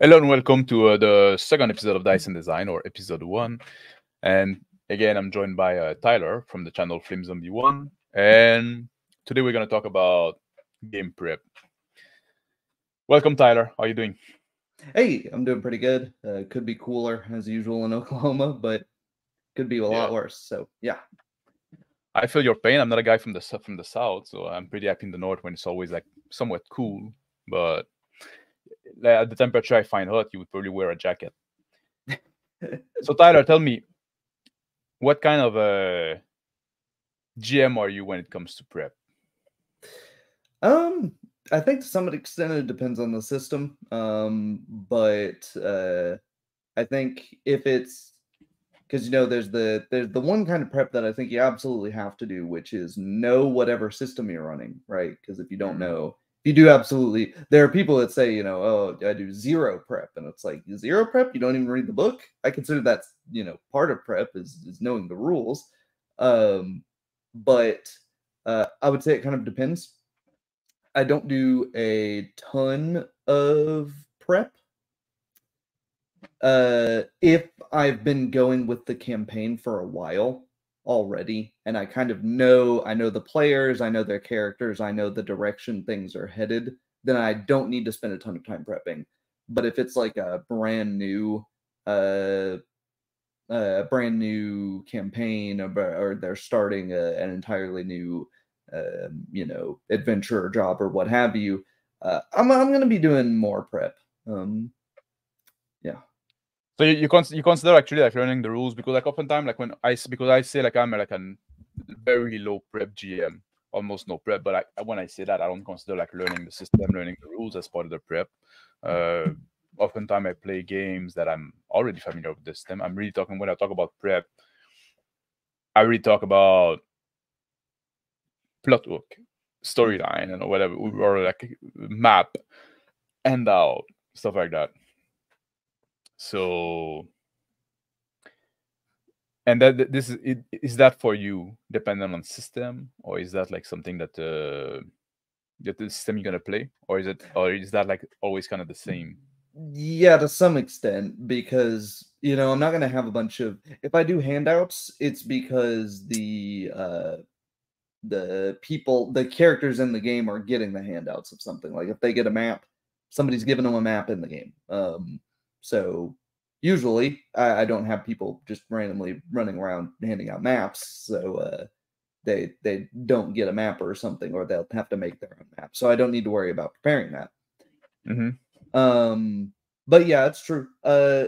Hello and welcome to uh, the second episode of Dice and Design, or episode one. And again, I'm joined by uh, Tyler from the channel Flame Zombie One, and today we're going to talk about game prep. Welcome, Tyler. How are you doing? Hey, I'm doing pretty good. Uh, could be cooler as usual in Oklahoma, but could be a Yeah. lot worse. So yeah, I feel your pain. I'm not a guy from the from the south, so I'm pretty happy in the north when it's always like somewhat cool. But at the temperature I find hot, you would probably wear a jacket. so Tyler, tell me, what kind of a GM are you when it comes to prep? um, I think to some extent it depends on the system. Um, but uh, I think if it's because you know there's the there's the one kind of prep that I think you absolutely have to do, which is know whatever system you're running, right? Because if you don't Mhm. know, you do absolutely, there are people that say, you know, oh, I do zero prep, and it's like zero prep. You don't even read the book. I consider that's you know part of prep is is knowing the rules. Um, but uh, I would say it kind of depends. I don't do a ton of prep. Uh, if I've been going with the campaign for a while already, and I kind of know, I know the players, I know their characters, I know the direction things are headed, then I don't need to spend a ton of time prepping. But if it's like a brand new, uh, a brand new campaign, or, or they're starting a, an entirely new um, you know, adventure or job or what have you, uh, I'm I'm going to be doing more prep. Um, So you you, you consider actually like learning the rules because like oftentimes like when I because I say like I'm like a very low prep GM, almost no prep, but I, when I say that I don't consider like learning the system, learning the rules as part of the prep. Uh, oftentimes I play games that I'm already familiar with the system. I'm really talking when I talk about prep. I really talk about plot hook, storyline, and whatever, or like map, handout, stuff like that. So, and that this is it, is that for you dependent on system, or is that like something that uh that the system you're gonna play, or is it, or is that like always kind of the same? yeah, to some extent, because you know I'm not to have a bunch of. If I do handouts, it's because the uh, the people, the characters in the game are getting the handouts of something. Like if they get a map, somebody's giving them a map in the game. Um, so usually I, I don't have people just randomly running around handing out maps. So uh, they they don't get a map or something, or they'll have to make their own map. So I don't need to worry about preparing that. hmm Um, but yeah, it's true. Uh,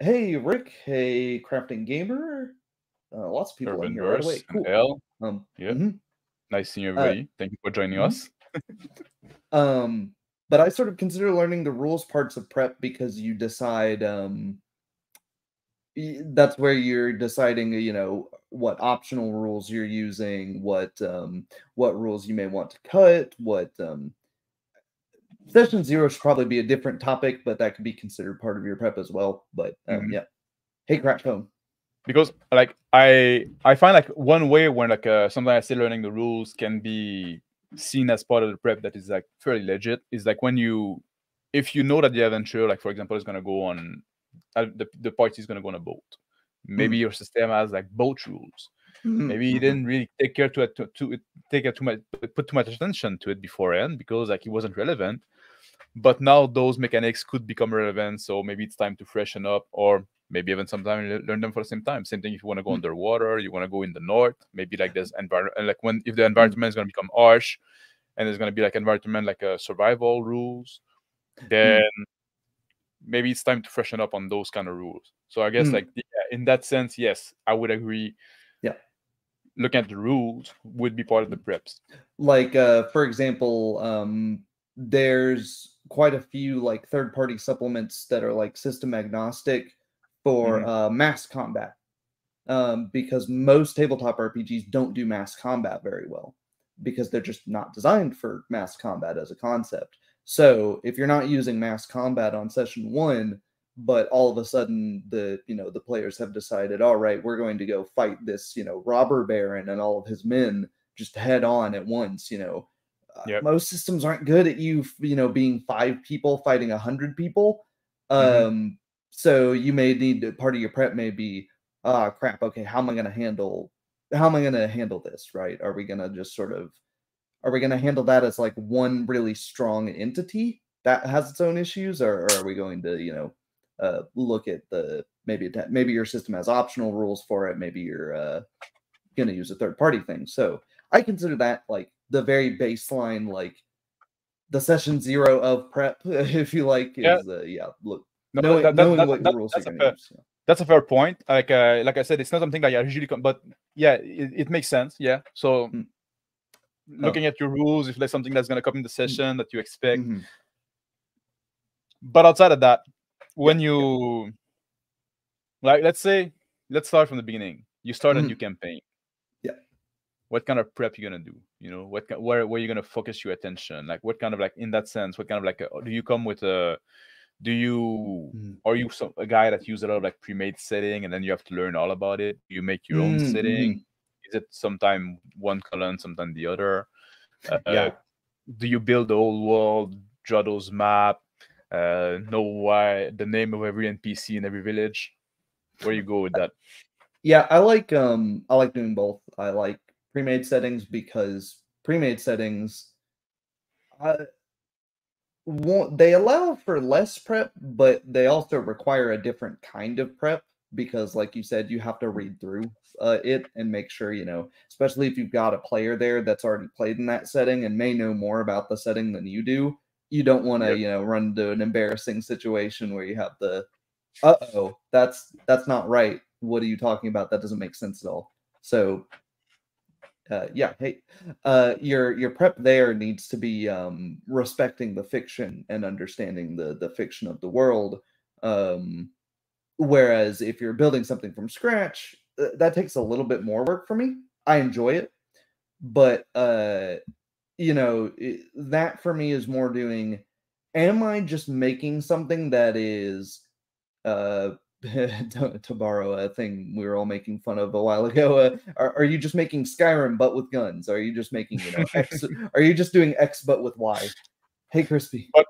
hey Rick, hey crafting gamer. Uh, lots of people in here right away. Cool. Um, Yeah. mhm. Nice seeing you, everybody. Thank you for joining mhm. us. Um, but I sort of consider learning the rules parts of prep because you decide um that's where you're deciding you know what optional rules you're using what um what rules you may want to cut what um session zero should probably be a different topic but that could be considered part of your prep as well but um Mhm. yeah hey Crapphone because like I I find like one way when like uh, sometimes I say learning the rules can be seen as part of the prep that is like fairly legit is like when you if you know that the adventure like for example is gonna go on uh, the the party is gonna go on a boat. Maybe your system has like boat rules. Maybe you Mhm. didn't really take care to it to, to it- take it too much put too much attention to it beforehand because like it wasn't relevant. But now those mechanics could become relevant so maybe it's time to freshen up or maybe even sometime le- learn them for the same time. Same thing if you want to go Mm. underwater you want to go in the north maybe like this environment like when if the environment is going to become harsh and there's going to be like environment like a survival rules then maybe it's time to freshen up on those kind of rules. So i guess Mm. like yeah, in that sense yes i would agree. Yeah. looking at the rules would be part of the preps. Like uh for example um there's quite a few like third party supplements that are like system agnostic for Mhm. uh mass combat um because most tabletop rpgs don't do mass combat very well because they're just not designed for mass combat as a concept so if you're not using mass combat on session one but all of a sudden the you know the players have decided all right we're going to go fight this you know robber baron and all of his men just head on at once you know uh, Yep. most systems aren't good at you you know being five people fighting a hundred people Um, mm-hmm. So you may need to, part of your prep may be, ah, crap. Okay, how am I going to handle? How am I going to handle this? Right? Are we going to just sort of, are we going to handle that as like one really strong entity that has its own issues, or, or are we going to, you know, uh, look at the maybe maybe your system has optional rules for it. Maybe you're uh, going to use a third party thing. So I consider that like the very baseline, like the session zero of prep, if you like. Is, yeah. Uh, yeah. Look, no, knowing, that, that, knowing that, what that, rules going use. Yeah. That's a fair point. Like, uh, like I said, it's not something that I usually come, but yeah, it, it makes sense. Yeah. So, mm. looking oh. at your rules, if there's something that's going to come in the mm. session mm. that you expect, mm-hmm. but outside of that, when yeah. you like, let's say, let's start from the beginning. You start mm-hmm. a new campaign Yeah. what kind of prep you're gonna do you know what where where you're gonna focus your attention like what kind of like in that sense what kind of like a, do you come with a do you mm. are you some, a guy that uses a lot of like pre-made setting and then you have to learn all about it? You make your own mm, setting mm-hmm. is it sometime one column sometime the other? Uh, yeah. do you build the whole world draw those map uh know why the name of every npc in every village? Where you go with that? Yeah i like um i like doing both. I like pre-made settings because pre-made settings uh, they allow for less prep, but they also require a different kind of prep because, like you said, you have to read through uh, it and make sure you know, especially if you've got a player there that's already played in that setting and may know more about the setting than you do. You don't want to, yep. you know, run into an embarrassing situation where you have the, uh oh, that's that's not right. What are you talking about? That doesn't make sense at all. So uh, yeah, hey, uh, your your prep there needs to be um, respecting the fiction and understanding the the fiction of the world. Um, whereas if you're building something from scratch, uh, that takes a little bit more work for me. I enjoy it, but uh, you know it, that for me is more doing. Am I just making something that is uh to, to, borrow a thing we were all making fun of a while ago. Uh, are, are you just making Skyrim but with guns? Are you just making you know X? are you just doing X but with Y? Hey, crispy. But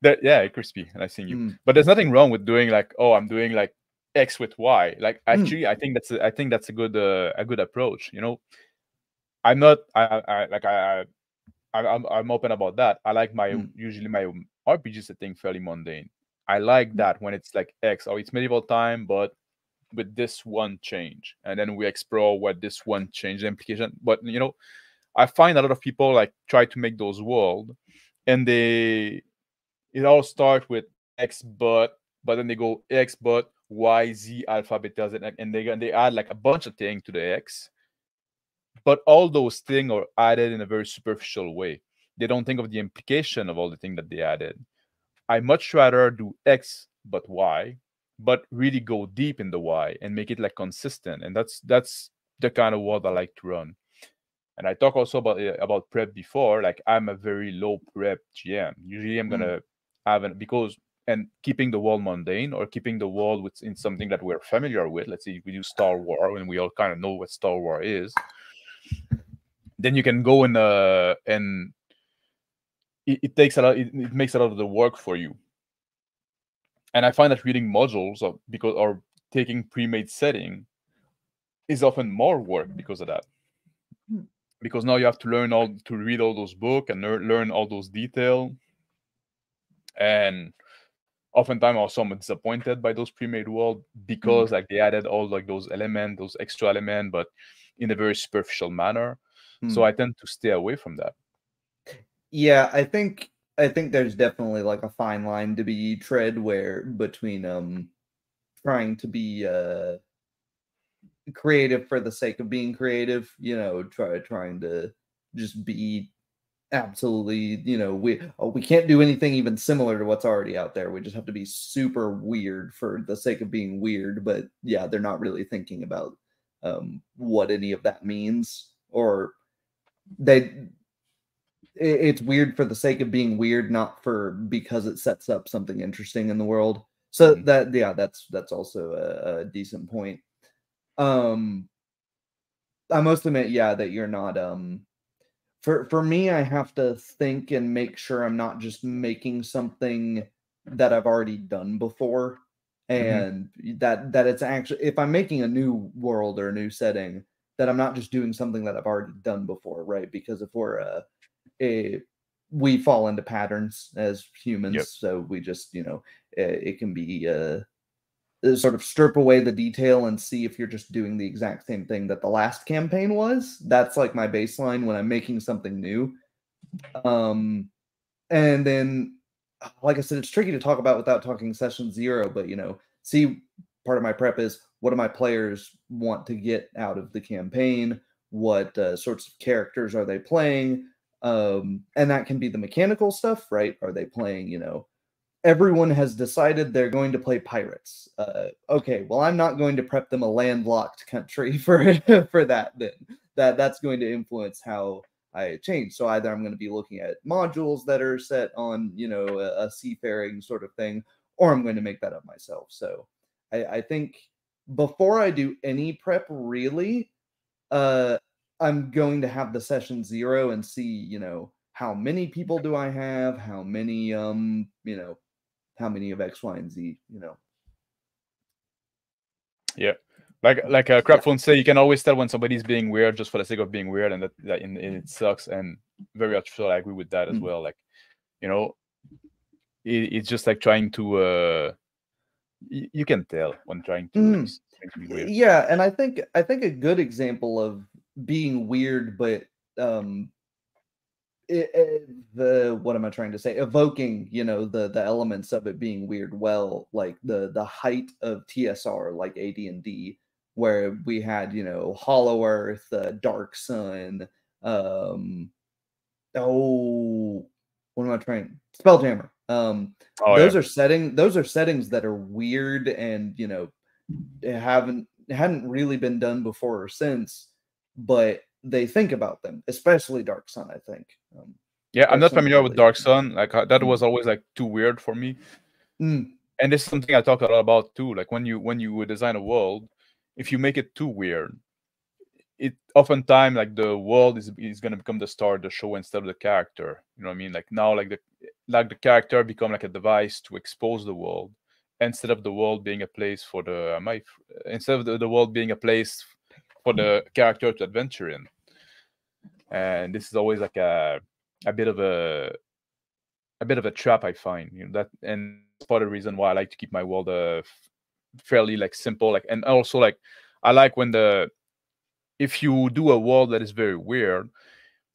that, yeah, crispy. And I see you. Mm. But there's nothing wrong with doing like, oh, I'm doing like X with Y. Like hmm. actually, mm. I think that's a, I think that's a good uh, a good approach. You know, I'm not I, I like I, I I'm I'm open about that. I like my mm. usually my RPG setting fairly mundane. I like mm. that when it's like X oh, it's medieval time, but with this one change, and then we explore what this one change implication. But you know, I find a lot of people like try to make those world, and they it all starts with X but, but then they go X but Y Z alpha beta Z, and they and they add like a bunch of things to the X. But all those things are added in a very superficial way. They don't think of the implication of all the things that they added. I much rather do X but Y, but really go deep in the Y and make it like consistent. And that's that's the kind of world I like to run. And I talk also about eh, about prep before. Like I'm a very low prep GM. Usually I'm gonna mm. have an because and keeping the world mundane or keeping the world within something that we're familiar with. Let's say we do Star War and we all kind of know what Star War is. Then you can go in uh and it, it takes a lot it, it, makes a lot of the work for you and i find that reading modules or because or taking pre-made setting is often more work because of that hmm. because now you have to learn all to read all those books and learn all those detail and oftentimes also i'm disappointed by those pre-made world hmm. because mm like they added all like those elements those extra element but in a very superficial manner mm so hmm. i tend to stay away from that yeah, I think I think there's definitely like a fine line to be tread where between um trying to be uh creative for the sake of being creative, you know, try trying to just be absolutely, you know, we oh, we can't do anything even similar to what's already out there. We just have to be super weird for the sake of being weird, but yeah, they're not really thinking about um what any of that means or they it's weird for the sake of being weird, not for because it sets up something interesting in the world. So mm-hmm. that yeah, that's that's also a, a, decent point. Um, I must admit, yeah, that you're not um. For for me, I have to think and make sure I'm not just making something that I've already done before Mm-hmm. and that that it's actually if I'm making a new world or a new setting that I'm not just doing something that I've already done before, right? Because if we're uh, a we fall into patterns as humans, Yep. so we just you know it, it can be uh uh, sort of strip away the detail and see if you're just doing the exact same thing that the last campaign was. That's like my baseline when I'm making something new. Um, and then, like I said, it's tricky to talk about without talking session zero. But you know, see, part of my prep is what do my players want to get out of the campaign? What uh, sorts of characters are they playing? Um, and that can be the mechanical stuff, right? Are they playing, you know, everyone has decided they're going to play pirates. Uh, okay, well, I'm not going to prep them a landlocked country for for that. Then that that's going to influence how I change. So either I'm going to be looking at modules that are set on you know a, a seafaring sort of thing, or I'm going to make that up myself. So I, I think before I do any prep, really, uh, I'm going to have the session zero and see you know how many people do I have, how many um you know how many of X, Y, and Z, you know. Yeah. Like like a uh, Crapphone say, you can always tell when somebody's being weird just for the sake of being weird, and that, that and, and it sucks. And very much so, I agree with that as Mm. well. Like, you know, it, it's just like trying to. uh y- You can tell when trying to, Mm. s- trying to be weird. Yeah, and I think I think a good example of being weird, but um, it, it- the what am I trying to say? Evoking, you know, the the elements of it being weird. Well, like the the height of TSR, like AD and D, where we had you know Hollow Earth, uh, Dark Sun, um, oh, what am I trying? Spelljammer. Um, Oh, those yeah. are setting those are settings that are weird and you know haven't hadn't really been done before or since but they think about them especially dark sun i think um, yeah, I'm not Sun's familiar with Dark Sun. Like uh, that Mm. was always like too weird for me. mm, and this is something I talk a lot about too. Like when you when you design a world, if you make it too weird, it oftentimes like the world is is gonna become the star of the show instead of the character. You know what I mean? Like now, like the like the character become like a device to expose the world instead of the world being a place for the I f- instead of the, the world being a place for the character to adventure in. And this is always like a a bit of a a bit of a trap I find. You know that, and part of the reason why I like to keep my world uh, fairly like simple. Like, and also like I like when the if you do a world that is very weird,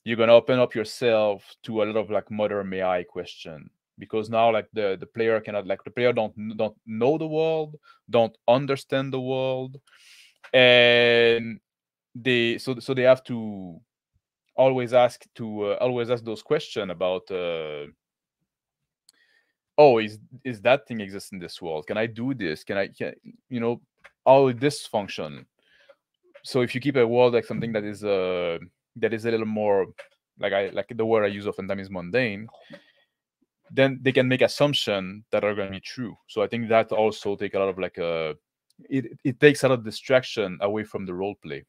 you're gonna open up yourself to a lot of like mother may I question because now like the the player cannot like the player don't don't know the world, don't understand the world, and they so so they have to always ask to uh, always ask those questions about uh, oh is is that thing exist in this world? Can i do this? Can i can you know how this function? So if you keep a world like something that is uh that is a little more like i like the word i use oftentimes is mundane then they can make assumption that are going to be true. So i think that also take a lot of like uh it, it takes a lot of distraction away from the role play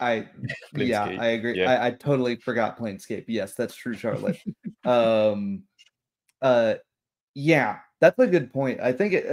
i yeah i agree. yeah. I, I totally forgot planescape. Yes that's true charlotte. Um uh yeah that's a good point. I think it,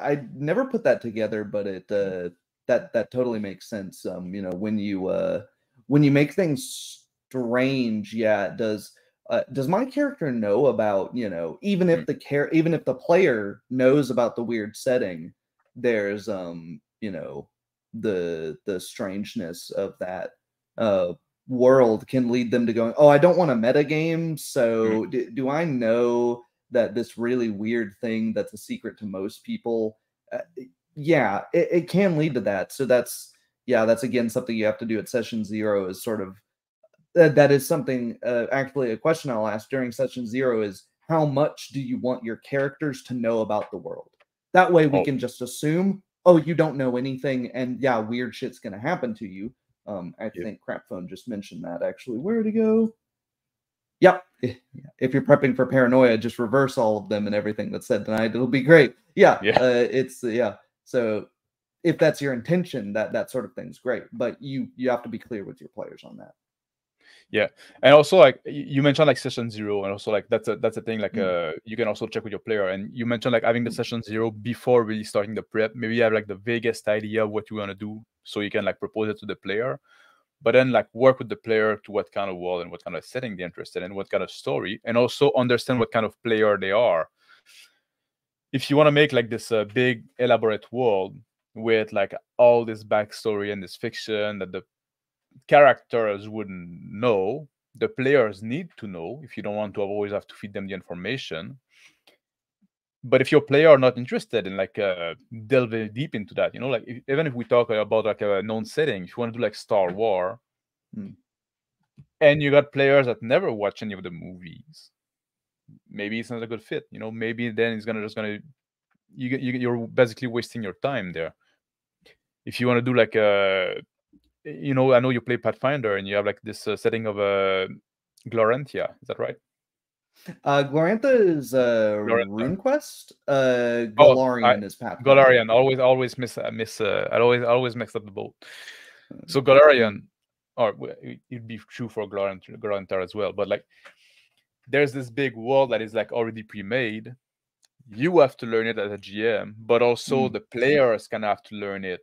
I, I never put that together but it uh that that totally makes sense. Um you know when you uh when you make things strange yeah it does uh, does my character know about you know even if Mm. the care even if the player knows about the weird setting there's um you know the the strangeness of that uh world can lead them to going oh i don't want a meta game so do, do i know that this really weird thing that's a secret to most people? Uh, yeah it, it can lead to that. So that's yeah that's again something you have to do at session zero is sort of that that is something uh, actually a question i'll ask during session zero is how much do you want your characters to know about the world? That way we Oh. can just assume oh you don't know anything and yeah weird shit's gonna happen to you. Um i Yep. think crapphone just mentioned that actually. Where to go? Yep. If you're prepping for paranoia just reverse all of them and everything that's said tonight it'll be great. Yeah Yeah. uh, it's yeah. So if that's your intention that that sort of thing's great but you you have to be clear with your players on that Yeah, and also like you mentioned like session zero, and also like that's a that's a thing like Mm. uh you can also check with your player. And you mentioned like having the session zero before really starting the prep. Maybe you have like the vaguest idea of what you want to do, so you can like propose it to the player. But then like work with the player to what kind of world and what kind of setting they're interested in, what kind of story, and also understand what kind of player they are. If you want to make like this uh, big elaborate world with like all this backstory and this fiction that the characters wouldn't know. The players need to know if you don't want to always have to feed them the information. But if your player are not interested in like uh, delving deep into that you know like if, even if we talk about like a known setting if you want to do like star war Hmm. and you got players that never watch any of the movies maybe it's not a good fit you know maybe then it's gonna just gonna you, get- you you're basically wasting your time there. If you want to do like a you know i know you play pathfinder and you have like this uh, setting of a uh, glorentia is that right Uh, Glorantha is uh. RuneQuest. Uh, Oh, Golarion is Pathfinder. Golarion always always miss uh, miss uh, I always always mix up the boat. So Golarion, or it- it'd be true for Golarion Golarion as well. But like, there's this big world that is like already pre-made. You have to learn it as a GM, but also Mm. the players kind of have to learn it.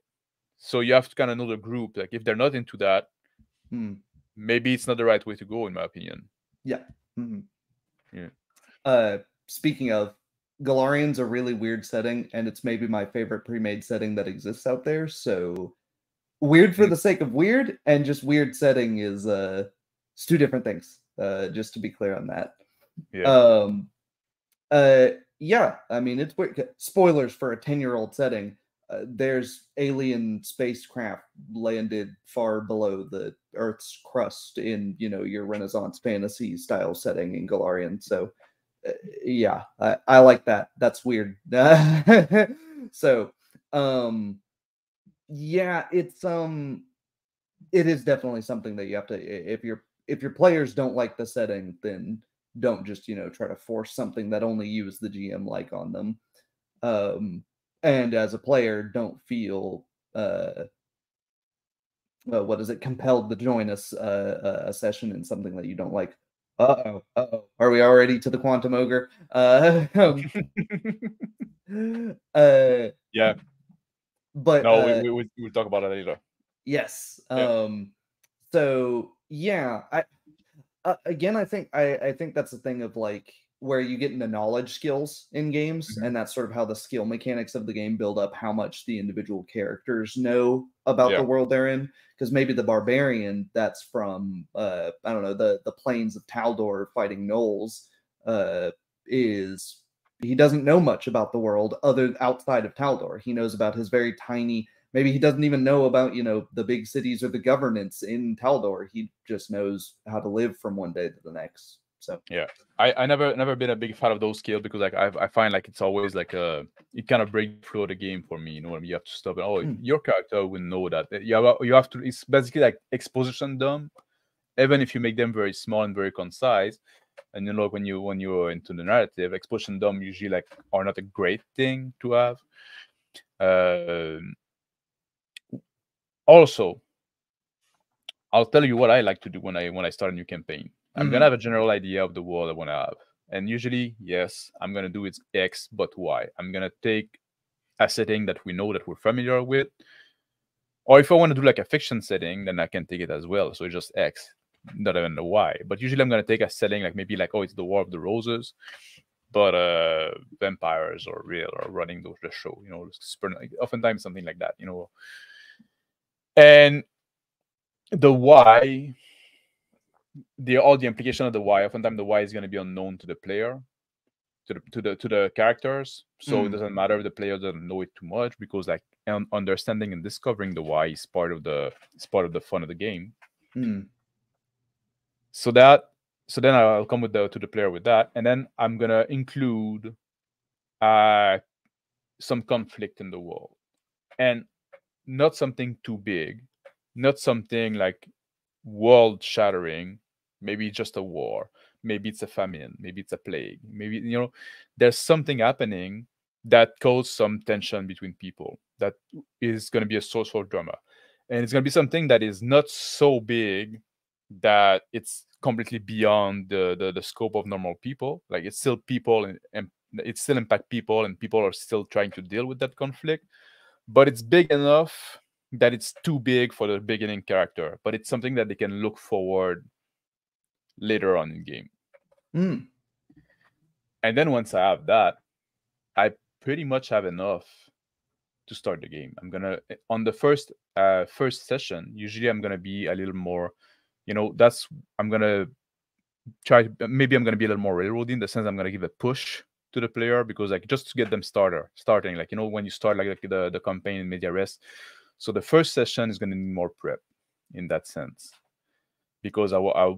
So you have to kind of know the group. Like if they're not into that, Hmm. maybe it's not the right way to go, in my opinion. Mhm. Yeah. Uh, speaking of, Golarion's a really weird setting, and it's maybe my favorite pre-made setting that exists out there. So weird for Mm. the sake of weird, and just weird setting is uh, it's two different things. Uh, just to be clear on that. Yeah. Um, uh, yeah, I mean it's weird. Spoilers for a ten-year-old setting. Uh, there's alien spacecraft landed far below the Earth's crust in you know your Renaissance fantasy style setting in Golarion. So uh, yeah, I, I like that. That's weird. so um, yeah, it's um, it is definitely something that you have to if your if your players don't like the setting, then don't just you know try to force something that only you as the GM like on them. Um, and as a player, don't feel uh, uh what is it compelled to join us uh, a- a session in something that you don't like. Uh oh, uh oh. Are we already to the quantum ogre? Uh, uh, yeah. but No, uh, we, we, we- we'll talk about that later. Yes. Yeah. Um so yeah, I uh, again I think I I think that's the thing of like where you get into knowledge skills in games Mhm. and that's sort of how the skill mechanics of the game build up how much the individual characters know about Yeah. the world they're in because maybe the barbarian that's from uh I don't know the the plains of Taldor fighting gnolls uh is he doesn't know much about the world other outside of Taldor. He knows about his very tiny maybe he doesn't even know about you know the big cities or the governance in Taldor. He just knows how to live from one day to the next. So I, I never never been a big fan of those skills because like I I find like it's always like a it kind of break through the game for me. You know, what I mean? you have to stop and oh Mm. your character will know that you have you have to. It's basically like exposition dump, even if you make them very small and very concise. And you know when you when you're into the narrative, exposition dump usually like are not a great thing to have. Um, also, I'll tell you what I like to do when I when I start a new campaign. I'm Mhm. gonna have a general idea of the world I want to have, and usually, yes, I'm gonna do it X, but Y. I'm gonna take a setting that we know that we're familiar with, or if I want to do like a fiction setting, then I can take it as well. So it's just X, not even the Y. But usually, I'm gonna take a setting like maybe like oh, it's the War of the Roses, but uh, vampires or real or running the, the show. You know, super, like, oftentimes something like that. You know, and the why the all the implication of the why oftentimes the why is going to be unknown to the player to the to the to the characters. So it Mm. doesn't matter if the player doesn't know it too much because like un- understanding and discovering the why is part of the is part of the fun of the game. Mm, so that so then i'll come with the to the player with that. And then i'm gonna include uh some conflict in the world. And not something too big not something like world shattering maybe it's just a war. Maybe it's a famine. Maybe it's a plague. Maybe you know there's something happening that causes some tension between people that is going to be a source for drama. And it's going to be something that is not so big that it's completely beyond the, the the scope of normal people. Like it's still people and, and it still impact people, and people are still trying to deal with that conflict. But it's big enough that it's too big for the beginning character, but it's something that they can look forward later on in game. Mm. And then once I have that, I pretty much have enough to start the game. I'm gonna on the first uh first session, usually I'm gonna be a little more, you know, that's I'm gonna try maybe I'm gonna be a little more railroading in the sense I'm gonna give a push to the player because like just to get them starter starting like you know when you start like, like the the campaign in media res so the first session is going to need more prep in that sense because I, will I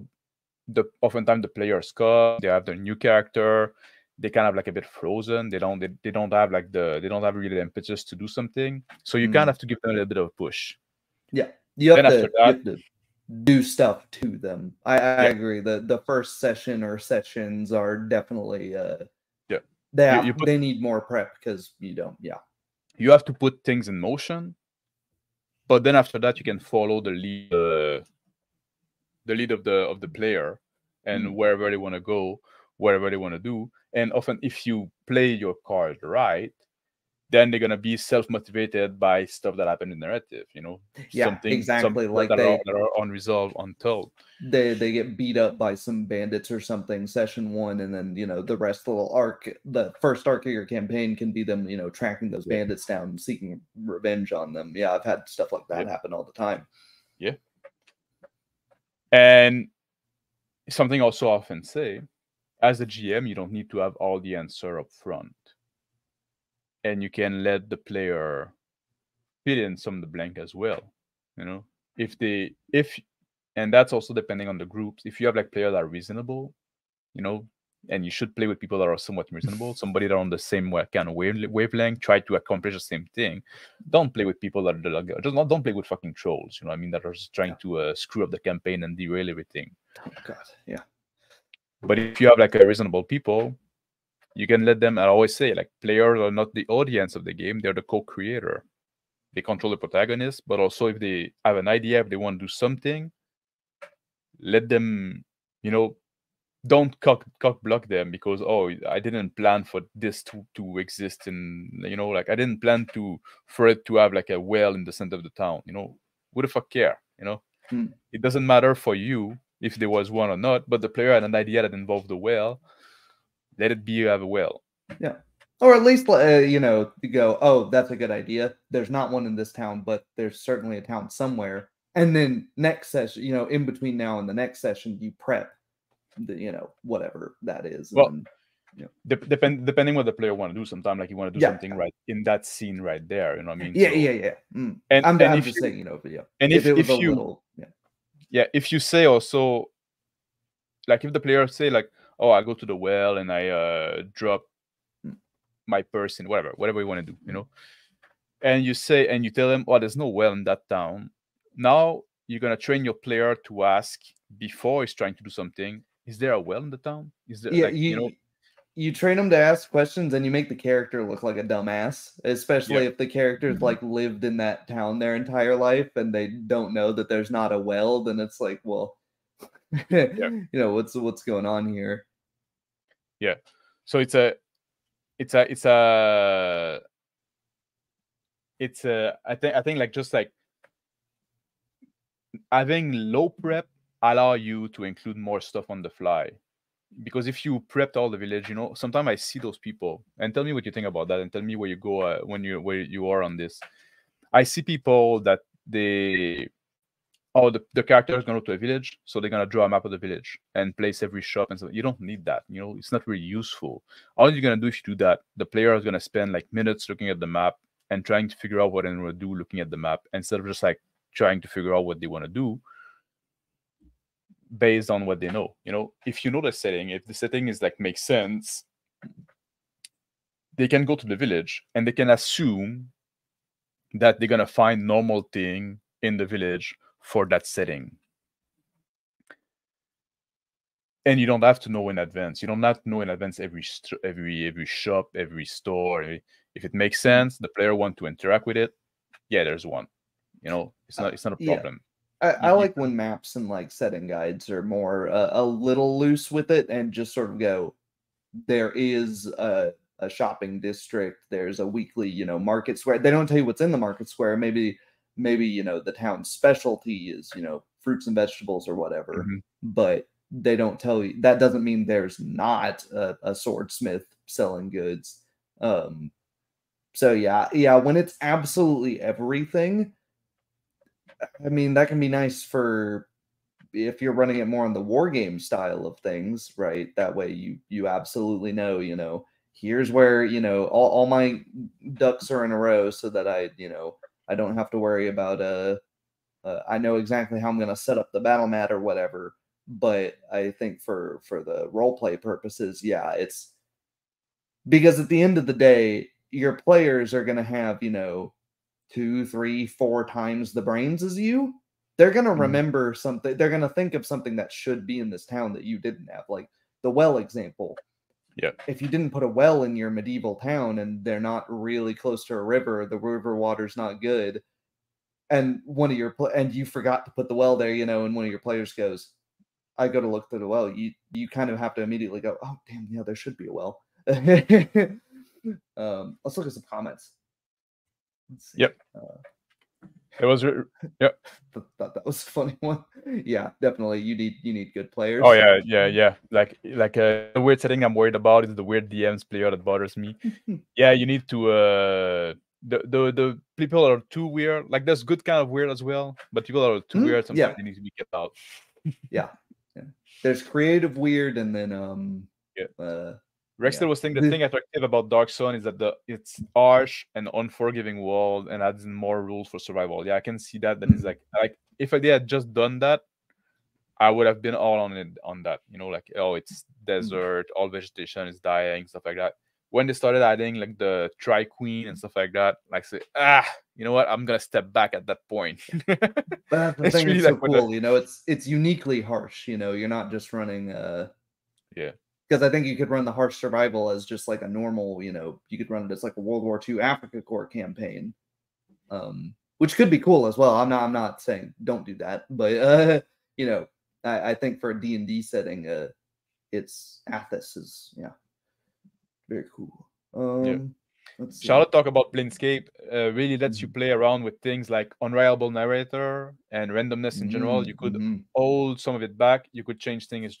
the oftentimes the players come they have their new character they kind of like a bit frozen they don't they, they don't have like the they don't have really the impetus to do something so you Mm. kind of have to give them a little bit of a push Yeah, you have, to, after you have to do stuff to them. I, I Yeah. agree. The the first session or sessions are definitely uh Yeah. they You- you put- they need more prep because you don't. Yeah, you have to put things in motion but then after that you can follow the lead uh, the lead of the of the player and Mm. wherever they want to go wherever they want to do and often if you play your card right then they're gonna be self-motivated by stuff that happened in narrative you know Yeah, exactly, some- like that, they- are, that are unresolved untold they they get beat up by some bandits or something. Session one, and then you know the rest of the little arc. The first arc of your campaign can be them, you know, tracking those Yeah. bandits down, seeking revenge on them. Yeah, I've had stuff like that Yep. happen all the time. And something also often say as a gm you don't need to have all the answer up front. And you can let the player fill in some of the blank as well you know? If they if and that's also depending on the groups. If you have like players that are reasonable you know and you should play with people that are somewhat reasonable somebody that are on the same kind of wave, wavelength try to accomplish the same thing don't play with people that are like, just not don't play with fucking trolls you know what i mean that are just trying Yeah. to uh, screw up the campaign and derail everything Oh God, yeah. but if you have like a reasonable people, you can let them. I always say like players are not the audience of the game; they're the co-creator. They control the protagonist, but also if they have an idea, if they want to do something, let them. You know, don't cock cock block them because oh, I didn't plan for this to to exist in. You know, like I didn't plan to for it to have like a well in the center of the town. You know, who the fuck care? You know, Hmm. it doesn't matter for you if there was one or not, but the player had an idea that involved the well. Let it be you have a well. Yeah or at least, uh, you know, you go, oh, that's a good idea. There's not one in this town, but there's certainly a town somewhere. And then next session, you know, in between now and the next session, you prep, you know, whatever that is. Well, and Dep- depend depending what the player want to do. Sometimes like you want to do Yeah. something right in that scene right there. You know what I mean? yeah, So- yeah, yeah. Mm. And, I'm, and I'm if just you, saying, you know, but yeah. and if, if, if you little, yeah. yeah if you say also like if the player say like oh I go to the well and I uh drop Mm. my purse in whatever whatever you want to do you know and you say and you tell them oh there's no well in that town now you're gonna train your player to ask before he's trying to do something is there a well in the town is there yeah, like, you, you know you train them to ask questions and you make the character look like a dumbass, especially if the character's Mhm. like lived in that town their entire life and they don't know that there's not a well, then it's like, well, you know, what's what's going on here? Yeah. So it's a it's a it's a it's a i think i think like just like having low prep allow you to include more stuff on the fly. Because if you prepped all the village you know sometimes i see those people and tell me what you think about that and tell me where you go uh, when you where you are on this. I see people that they oh the, the character is going to go to a village so they're going to draw a map of the village and place every shop and so you don't need that you know it's not really useful. All you're going to do if you do that the player is going to spend like minutes looking at the map and trying to figure out what they want to do looking at the map instead of just like trying to figure out what they want to do based on what they know you know? If you know the setting if the setting is like makes sense they can go to the village and they can assume that they're going to find normal thing in the village for that setting. And you don't have to know in advance. You don't have to know in advance every every every shop every store. If it makes sense the player want to interact with it yeah there's one. You know it's Uh, not it's not a yeah. I, I like when maps and like setting guides are more uh, a little loose with it and just sort of go. There is a, a shopping district. There's a weekly, you know, market square. They don't tell you what's in the market square. Maybe, maybe you know the town's specialty is you know fruits and vegetables or whatever. Mm-hmm. But they don't tell you. That doesn't mean there's not a, a swordsmith selling goods. Um, so yeah, yeah. When it's absolutely everything I mean, that can be nice for if you're running it more on the war game style of things, right? That way you you absolutely know, you know, here's where, you know, all, all my ducks are in a row so that I, you know, I don't have to worry about uh, uh I know exactly how I'm to set up the battle mat or whatever. But I think for for the role play purposes, yeah, it's because at the end of the day, your players are to have, you know, two, three, four times the brains as you, they're gonna Mhm. remember something. They're gonna think of something that should be in this town that you didn't have, like the well example. Yeah. If you didn't put a well in your medieval town and they're not really close to a river, the river water's not good, and one of your pl- and you forgot to put the well there, you know, and one of your players goes, "I go to look through the well." You you kind of have to immediately go, "Oh damn, yeah, there should be a well." um, let's look at some comments. Let's see. Yep. It was. re- Th- thought that was a funny one. Yeah, definitely. You need you need good players. Oh yeah, yeah, yeah. Like like uh, the weird setting I'm worried about is the weird DMs player that bothers me. yeah, you need to. uh the, the the people are too weird. Like there's good kind of weird as well, but people are too Mhm, weird. Sometimes yeah. they need to be kept out. Yeah. There's creative weird, and then um. Yeah. Uh, Rexter Yeah. was saying the thing attractive about Dark Sun is that the it's harsh and unforgiving world and adds more rules for survival. Yeah, I can see that. That is Mhm. like like if they had just done that, I would have been all on it on that. You know, like oh, it's desert, all vegetation is dying, stuff like that. When they started adding like the Thri-kreen and stuff like that, like say ah, you know what? I'm gonna step back at that point. But the It's thing really that's so when the- cool, you know, it's it's uniquely harsh. You know, you're not just running. uh Yeah. Because I think you could run the harsh survival as just like a normal. You know, you could run it as like a World War II Africa Corps campaign, um, which could be cool as well. I'm not. I'm not saying don't do that, but uh, you know, I, I think for a D and D setting, uh, it's Athas is yeah, very cool. Um. Charlotte talk about Planescape uh, really lets you Mhm. play around with things like unreliable narrator and randomness in general. You could mhm. hold some of it back. You could change things.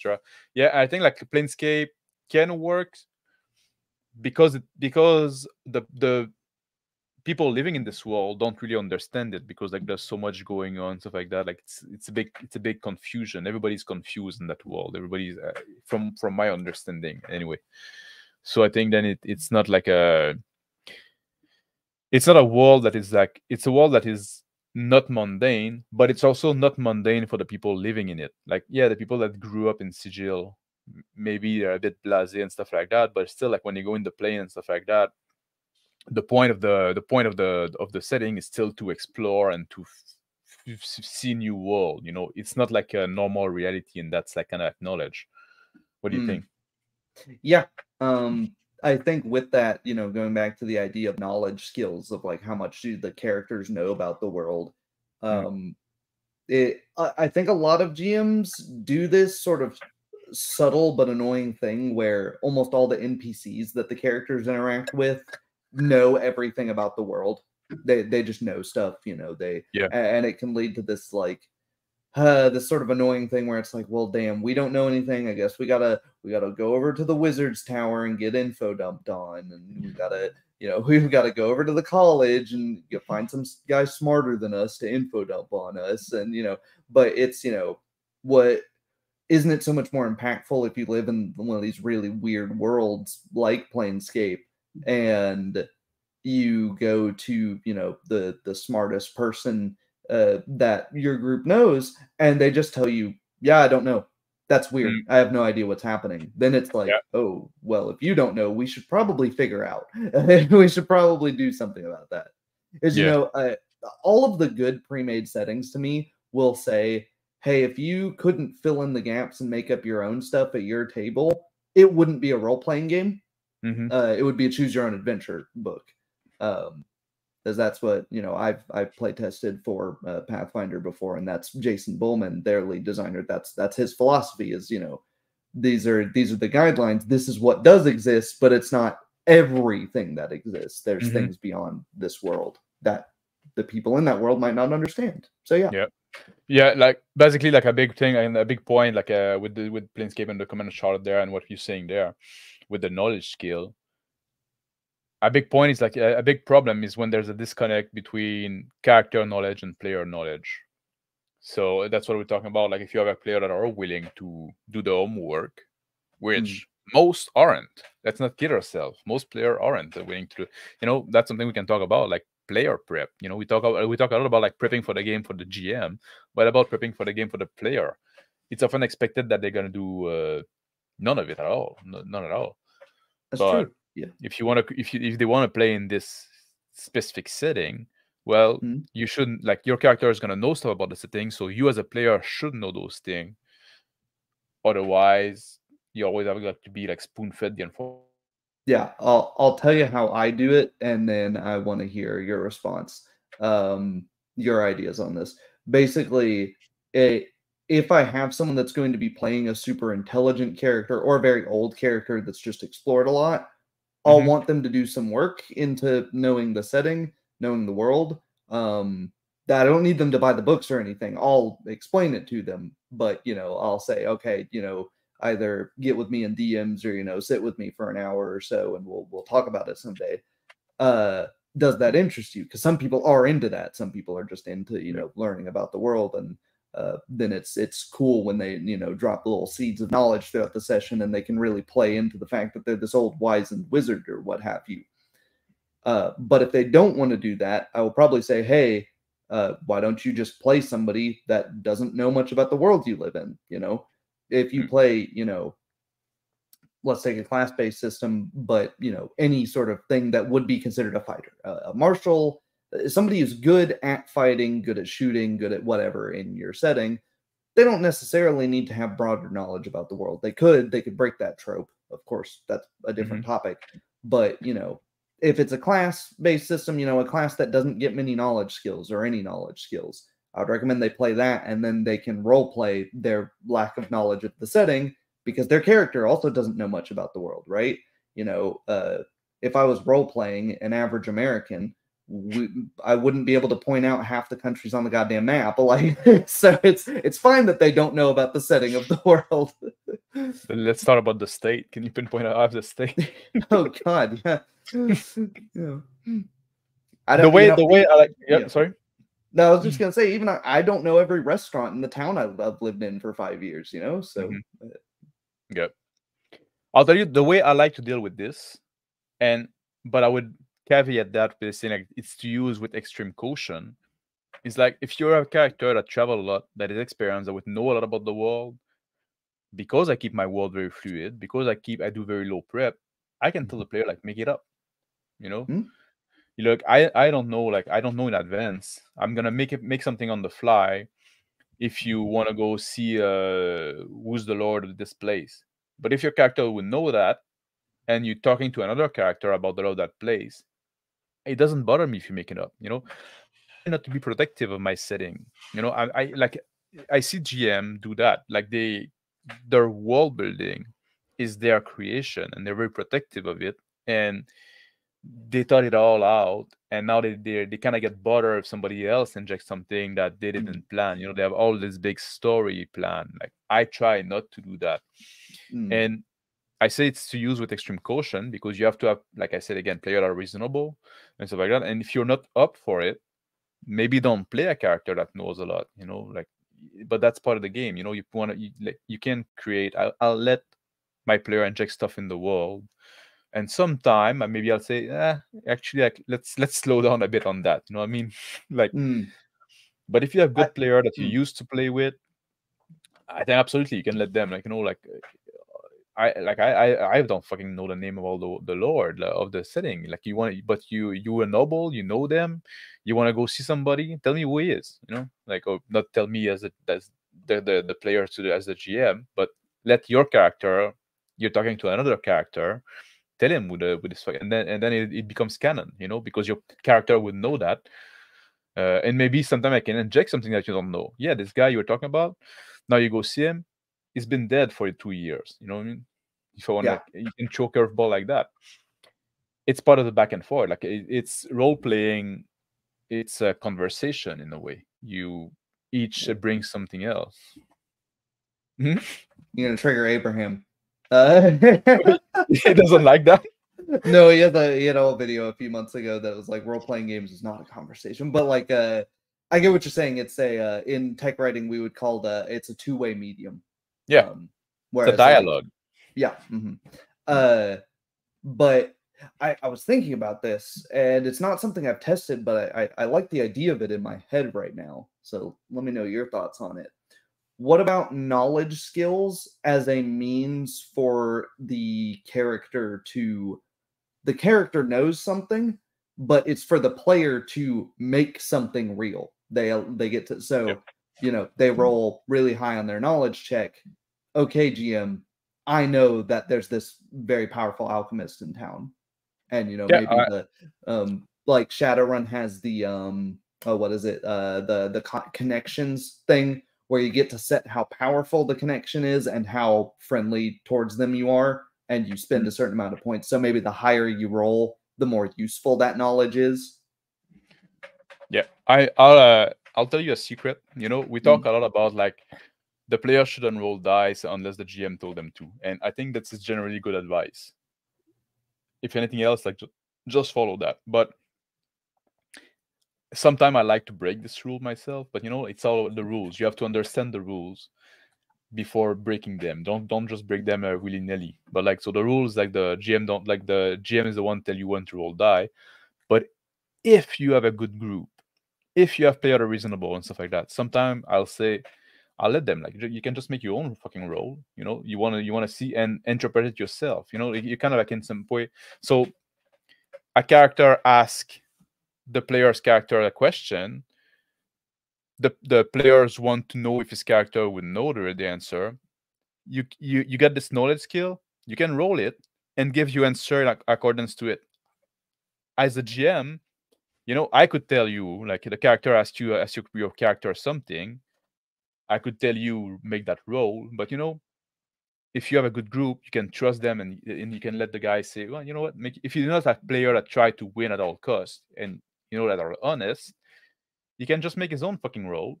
Yeah, I think like Planescape can work because it, because the the people living in this world don't really understand it because like there's so much going on stuff like that like it's it's a big it's a big confusion everybody's confused in that world everybody's uh, from from my understanding anyway so i think then it, it's not like a it's not a world that is like it's a world that is not mundane but it's also not mundane for the people living in it like yeah the people that grew up in sigil maybe they're a bit blasé and stuff like that but still like when you go in the plane and stuff like that the point of the the point of the of the setting is still to explore and to see new world you know it's not like a normal reality and that's like kind of acknowledged what do you Mm. think Yeah. Um I think with that, you know, going back to the idea of knowledge skills of like how much do the characters know about the world. Mm. Um it I, I think a lot of GMs do this sort of subtle but annoying thing where almost all the NPCs that the characters interact with know everything about the world. They they just know stuff, you know, they Yeah. and it can lead to this like uh this sort of annoying thing where it's like, well, damn, we don't know anything. I guess we gotta we gotta go over to the wizard's tower and get info dumped on, and we gotta you know we've got to go over to the college and you find some guy smarter than us to info dump on us, and you know, but it's you know what isn't it so much more impactful if you live in one of these really weird worlds like Planescape and you go to you know the the smartest person uh, that your group knows and they just tell you yeah i don't know that's weird i have no idea what's happening then it's like Yeah. oh well if you don't know we should probably figure out we should probably do something about that is you Yeah. know uh, all of the good pre-made settings to me will say hey if you couldn't fill in the gaps and make up your own stuff at your table it wouldn't be a role-playing game Mhm. uh, it would be a choose your own adventure book. Um, Because that's what you know. I've I've play tested for uh, Pathfinder before, and that's Jason Bulmahn, their lead designer. That's that's his philosophy. Is you know, these are these are the guidelines. This is what does exist, but it's not everything that exists. There's Mhm. things beyond this world that the people in that world might not understand. So yeah, Yeah. Yeah, like basically like a big thing and a big point, like uh with the with Planescape and the command chart there and what you're saying there with the knowledge skill. A big point is like a, a big problem is when there's a disconnect between character knowledge and player knowledge. So that's what we're talking about. Like if you have a player that are willing to do the homework, which most aren't. Let's not kid ourselves. Most player aren't willing to. You know, that's something we can talk about, like player prep. You know, we talk about we talk a lot about like prepping for the game for the GM, but about prepping for the game for the player. It's often expected that they're gonna do uh, none of it at all. No, none at all. that's But true. Yeah. if you want to, if you if they want to play in this specific setting, well, Mhm. you shouldn't like your character is gonna know stuff about the setting, so you as a player should know those things. Otherwise, you always have got to be like spoon fed the info. Yeah, I'll I'll tell you how I do it, and then I want to hear your response, um, your ideas on this. Basically, a if I have someone that's going to be playing a super intelligent character or a very old character that's just explored a lot, I'll Mhm. want them to do some work into knowing the setting, knowing the world. Um, that I don't need them to buy the books or anything. I'll explain it to them, but you know, I'll say, okay, you know, either get with me in DMs or you know sit with me for an hour or so and we'll we'll talk about it someday. Uh does that interest you? Because some people are into that. Some people are just into you know learning about the world and uh, then it's it's cool when they you know drop little seeds of knowledge throughout the session and they can really play into the fact that they're this old wizened wizard or what have you. Uh, but if they don't want to do that, I will probably say, hey, uh, why don't you just play somebody that doesn't know much about the world you live in? You know, if you Hmm. play, you know, let's take a class-based system, but you know, any sort of thing that would be considered a fighter, uh, a martial, somebody who's good at fighting, good at shooting, good at whatever in your setting. They don't necessarily need to have broader knowledge about the world. They could, they could break that trope. Of course, that's a different topic. But you know, if it's a class-based system, you know, a class that doesn't get many knowledge skills or any knowledge skills, I would recommend they play that, and then they can role play their lack of knowledge of the setting because their character also doesn't know much about the world, right? You know, uh, if I was role playing an average American, we, I wouldn't be able to point out half the countries on the goddamn map. Like, so it's it's fine that they don't know about the setting of the world. Then Let's talk about the state. Can you pinpoint out half the state? oh God, yeah. yeah. I the don't- you way know, the way I like. Yeah, yeah. sorry. No, I was just gonna say, even I, I don't know every restaurant in the town I've, I've lived in for five years. You know, so Mhm. uh, Yeah. I'll tell you the way I like to deal with this, and but I would caveat that with saying like it's to use with extreme caution. It's like if you're a character that travel a lot, that is experienced, that would know a lot about the world, because I keep my world very fluid, because I keep I do very low prep, I can tell the player like make it up. You know? Hmm. You look, I I don't know, like I don't know in advance. I'm gonna make it make something on the fly if you want to go see uh who's the lord of this place. But if your character would know that, and you're talking to another character about the lord of that place, it doesn't bother me if you make it up. You know, not to be protective of my setting. You know, I, I like I see GM do that. Like they their world building is their creation, and they're very protective of it. And they thought it all out, and now they they, they kind of get bothered if somebody else injects something that they didn't plan. You know, they have all this big story plan. Like I try not to do that. mm, And I say it's to use with extreme caution because you have to have, like I said again, players are reasonable and stuff like that. And if you're not up for it, maybe don't play a character that knows a lot. You know, like, but that's part of the game. You know, you want to, you, like, you can create. I'll, I'll let my player inject stuff in the world, and sometime uh, maybe I'll say, eh, actually, like, let's let's slow down a bit on that. You know what I mean? like, mm. but if you have good I- player that you mm. used to play with, I think absolutely you can let them. Like you know, like I like I I, I don't fucking know the name of all the the lord of the setting. Like you want, but you you a noble, you know them. You want to go see somebody? Tell me who he is. You know, like or not tell me as a as the the, the player to the, as the GM, but let your character. You're talking to another character. tell him with a with this and then and then it, it becomes canon you know because your character would know that uh, and maybe sometime i can inject something that you don't know yeah this guy you were talking about now you go see him he's been dead for two years you know what i mean if i want Yeah. like you can throw curveball like that it's part of the back and forth like it, it's role playing it's a conversation in a way you each bring something else You're gonna trigger Abraham. Uh, he doesn't like that no, he had the he had a whole video a few months ago that was like role playing games is not a conversation, but like uh, I get what you're saying. It's a uh, in tech writing we would call the it's a two way medium. yeah Um, it's a like, dialogue yeah. mhm. Uh, but I, I was thinking about this, and it's not something I've tested, but I, I, I like the idea of it in my head right now. So let me know your thoughts on it. What about knowledge skills as a means for the character to the character knows something, but it's for the player to make something real. They they get to so Yep. you know they roll really high on their knowledge check. Okay, GM, I know that there's this very powerful alchemist in town, and you know Yeah, maybe I- the um like Shadowrun has the um oh what is it uh the the co- connections thing where you get to set how powerful the connection is and how friendly towards them you are and you spend a certain amount of points so maybe the higher you roll the more useful that knowledge is Yeah, I I'll uh, I'll tell you a secret. You know, we Mm. talk a lot about like the player shouldn't roll dice unless the GM told them to, and I think that's generally good advice. If anything else, like just follow that. But sometimes I like to break this rule myself. But you know, it's all the rules. You have to understand the rules before breaking them. Don't don't just break them uh, willy nilly. But like so, the rules like the GM don't like the GM is the one tell you when to roll die. But if you have a good group, if you have player reasonable and stuff like that, sometimes I'll say, I'll let them like you can just make your own fucking roll. You know, you wanna you wanna see and interpret it yourself. You know, you kind of like in some way. So a character ask the player's character a question. The the players want to know if his character would know the, the answer. You you you get this knowledge skill. You can roll it and give you answer like accordance to it. As a GM, you know, I could tell you, like the character asked you, ask you your character something. I could tell you make that roll, but you know, if you have a good group, you can trust them, and and you can let the guy say, well, you know what, make if you do not have player that try to win at all costs, and you know that are honest, you can just make his own fucking roll,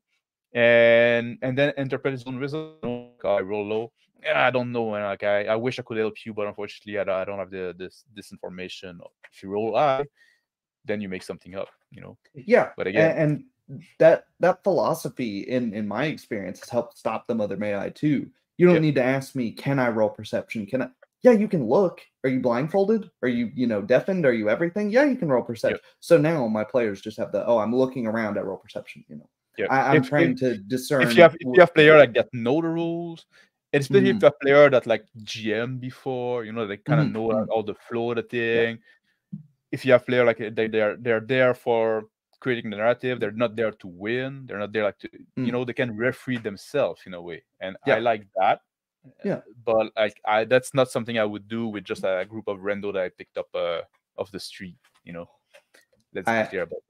and and then interpret his own result. Like, I roll low. Yeah, I don't know, and like I, I wish I could help you, but unfortunately, I don't, I don't have the this this information. If you roll high, then you make something up. You know. yeah But a- again- and, that that philosophy in in my experience has helped stop the mother may i too. You don't Yep. need to ask me can i roll perception? Can i? Yeah you can look. Are you blindfolded? Are you you know deafened? Are you everything? Yeah you can roll perception. So now my players just have the oh i'm looking around at roll perception you know. Yeah. I, i'm If- trying if- to discern if you have if you have player like that know the rules, especially if Mhm. you have player that like GM before, you know, they kind of Mhm, know mhm. all the flow of the thing. If you have player like they they're they're there for creating the narrative, they're not there to win. They're not there like to you Mm. know they can referee themselves in a way, and Yeah. I like that. Yeah. but like I that's not something I would do with just a group of rando that I picked up uh off the street. You know, let's I- be clear about.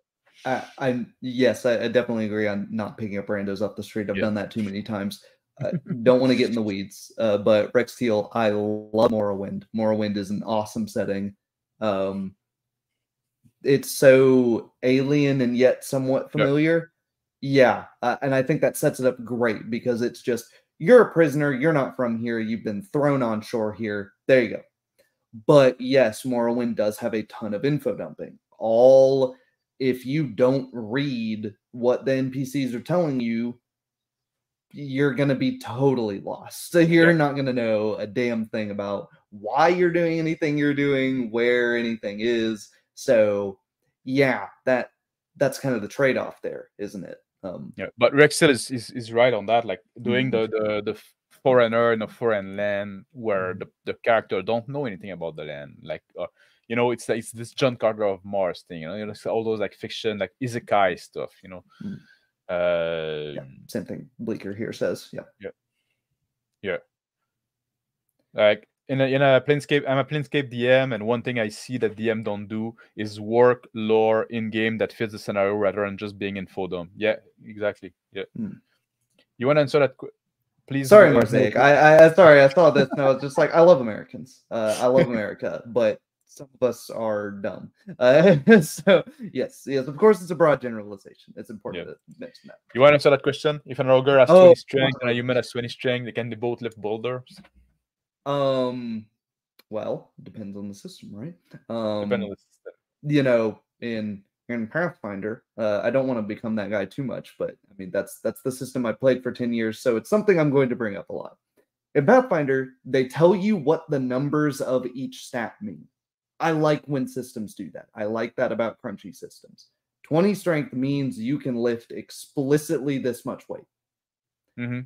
I, I yes, I, I definitely agree on not picking up randos off the street. I've Yeah. done that too many times. Uh, don't want to get in the weeds, uh, but Rex Teal, I love Morrowind. Morrowind is an awesome setting. Um, it's so alien and yet somewhat familiar. Yeah, uh, and I think that sets it up great because it's just you're a prisoner, you're not from here, you've been thrown on shore here. There you go. But yes, Morrowind does have a ton of info dumping. All if you don't read what the NPCs are telling you, you're going to be totally lost. So you're Yeah. not going to know a damn thing about why you're doing anything you're doing, where anything is. So yeah, that that's kind of the trade-off there, isn't it? Um Yeah, but Rexel is, is is right on that. Like doing the the the foreigner in a foreign land where the, the character don't know anything about the land. Like uh, you know, it's it's this John Carter of Mars thing. You know, it's all those like fiction, like isekai stuff. You know, Mm. uh, same thing Bleaker here says. Yeah. Yeah. Yeah. like in a in a Planescape, I'm a Planescape DM, and one thing I see that DM don't do is work lore in game that fits the scenario rather than just being info dump. Yeah, exactly. Yeah. Hmm. You want to answer that? qu- Please. Sorry, Mosaic. I, I sorry. I saw this. and I was just like, I love Americans. Uh, I love America, but some of us are dumb. Uh, so yes, yes. Of course, it's a broad generalization. It's important to mention that. You want to answer that question? If an ogre has Oh, 20 strength and a human has 20 strength, they can they both lift boulders? Um, well, depends on the system, right? Um, Depending on the system. you know, in in Pathfinder, uh, I don't want to become that guy too much, but I mean that's that's the system I played for ten years, so it's something I'm going to bring up a lot. In Pathfinder, they tell you what the numbers of each stat mean. I like when systems do that. I like that about crunchy systems. 20 strength means you can lift explicitly this much weight. Mm-hmm.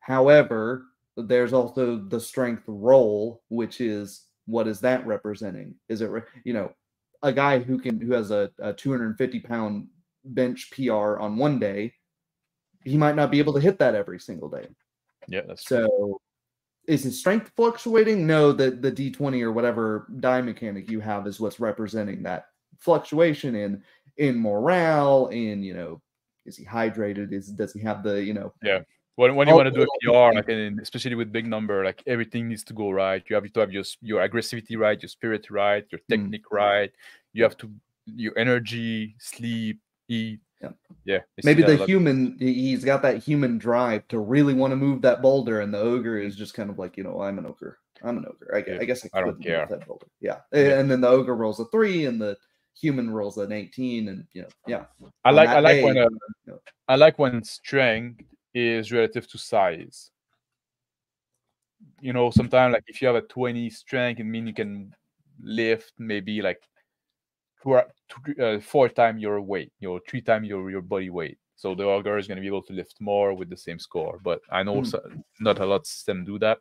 However, there's also the strength roll, which is what is that representing? Is it you know a guy who can who has a, a 250 pound bench PR on one day, he might not be able to hit that every single day. Yeah, that's true. So is his strength fluctuating? No, the the D20 or whatever die mechanic you have is what's representing that fluctuation in in morale, in you know, is he hydrated? Is does he have the you know When, when you all want to do a PR, like in, especially with big number, like everything needs to go right. You have to have your your aggressivity right, your spirit right, your Mm. technique right. You have to your energy, sleep, eat. Yeah. Yeah. maybe the human he- he's got that human drive to really want to move that boulder and the ogre is just kind of like you know i'm an ogre i'm an ogre i, Yeah, I guess i, I don't care. that boulder yeah. Yeah. and then the ogre rolls a three and the human rolls an 18 and you know yeah I like I like when day, uh, you know. I like when strength is relative to size. You know, sometimes like if you have a 20 strength, it mean you can lift maybe like two, uh, four times your weight, you know, three times your your body weight. So the ogre is going to be able to lift more with the same score. But I know Mm. so- not a lot of them do that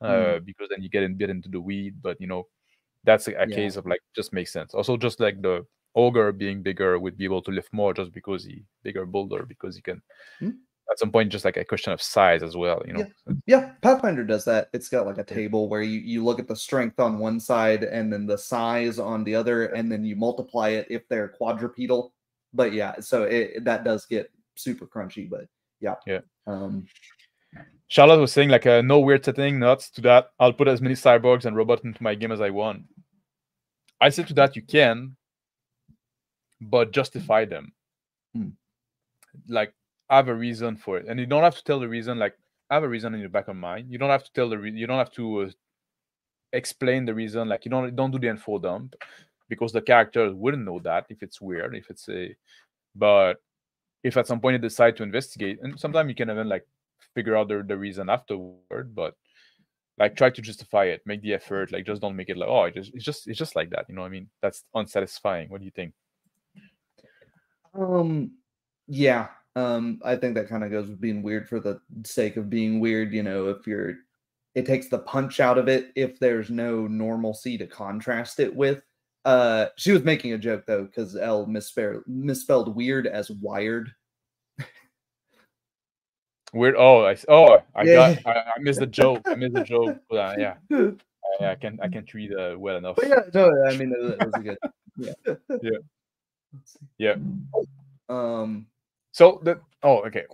uh, Mm. because then you get in bit into the weed. But you know, that's a, a Yeah. case of like just makes sense. Also, just like the ogre being bigger would be able to lift more just because he bigger boulder because he can Hmm. At some point just like a question of size as well you know? Yeah pathfinder does that. It's got like a table where you, you look at the strength on one side and then the size on the other and then you multiply it if they're quadrupedal. But yeah so it, that does get super crunchy but yeah Yeah. um charlotte was saying like uh, no weird setting nuts to that. I'll put as many cyborgs and robots into my game as i want. I said to that you can but justify them. Hmm. like have a reason for it and you don't have to tell the reason like have a reason in your back of mind. You don't have to tell the re- you don't have to uh, explain the reason like you don't don't do the info dump because the character wouldn't know that if it's weird if it's a but if at some point you decide to investigate and sometimes you can even like figure out the, the reason afterward but like try to justify it make the effort like just don't make it like oh it just, it's just it's just like that you know what i mean? That's unsatisfying. What do you think? Um, yeah. Um, I think that kind of goes with being weird for the sake of being weird. You know, if you're, it takes the punch out of it if there's no normalcy to contrast it with. Uh, she was making a joke though because L misspelled misspelled weird as wired. weird oh i oh i Yeah. got I, I missed the joke i missed the joke uh, yeah I, I can i can read uh, well enough But yeah, no, I mean it, it was a good. Yeah. Yeah. Yeah. Um. So the oh okay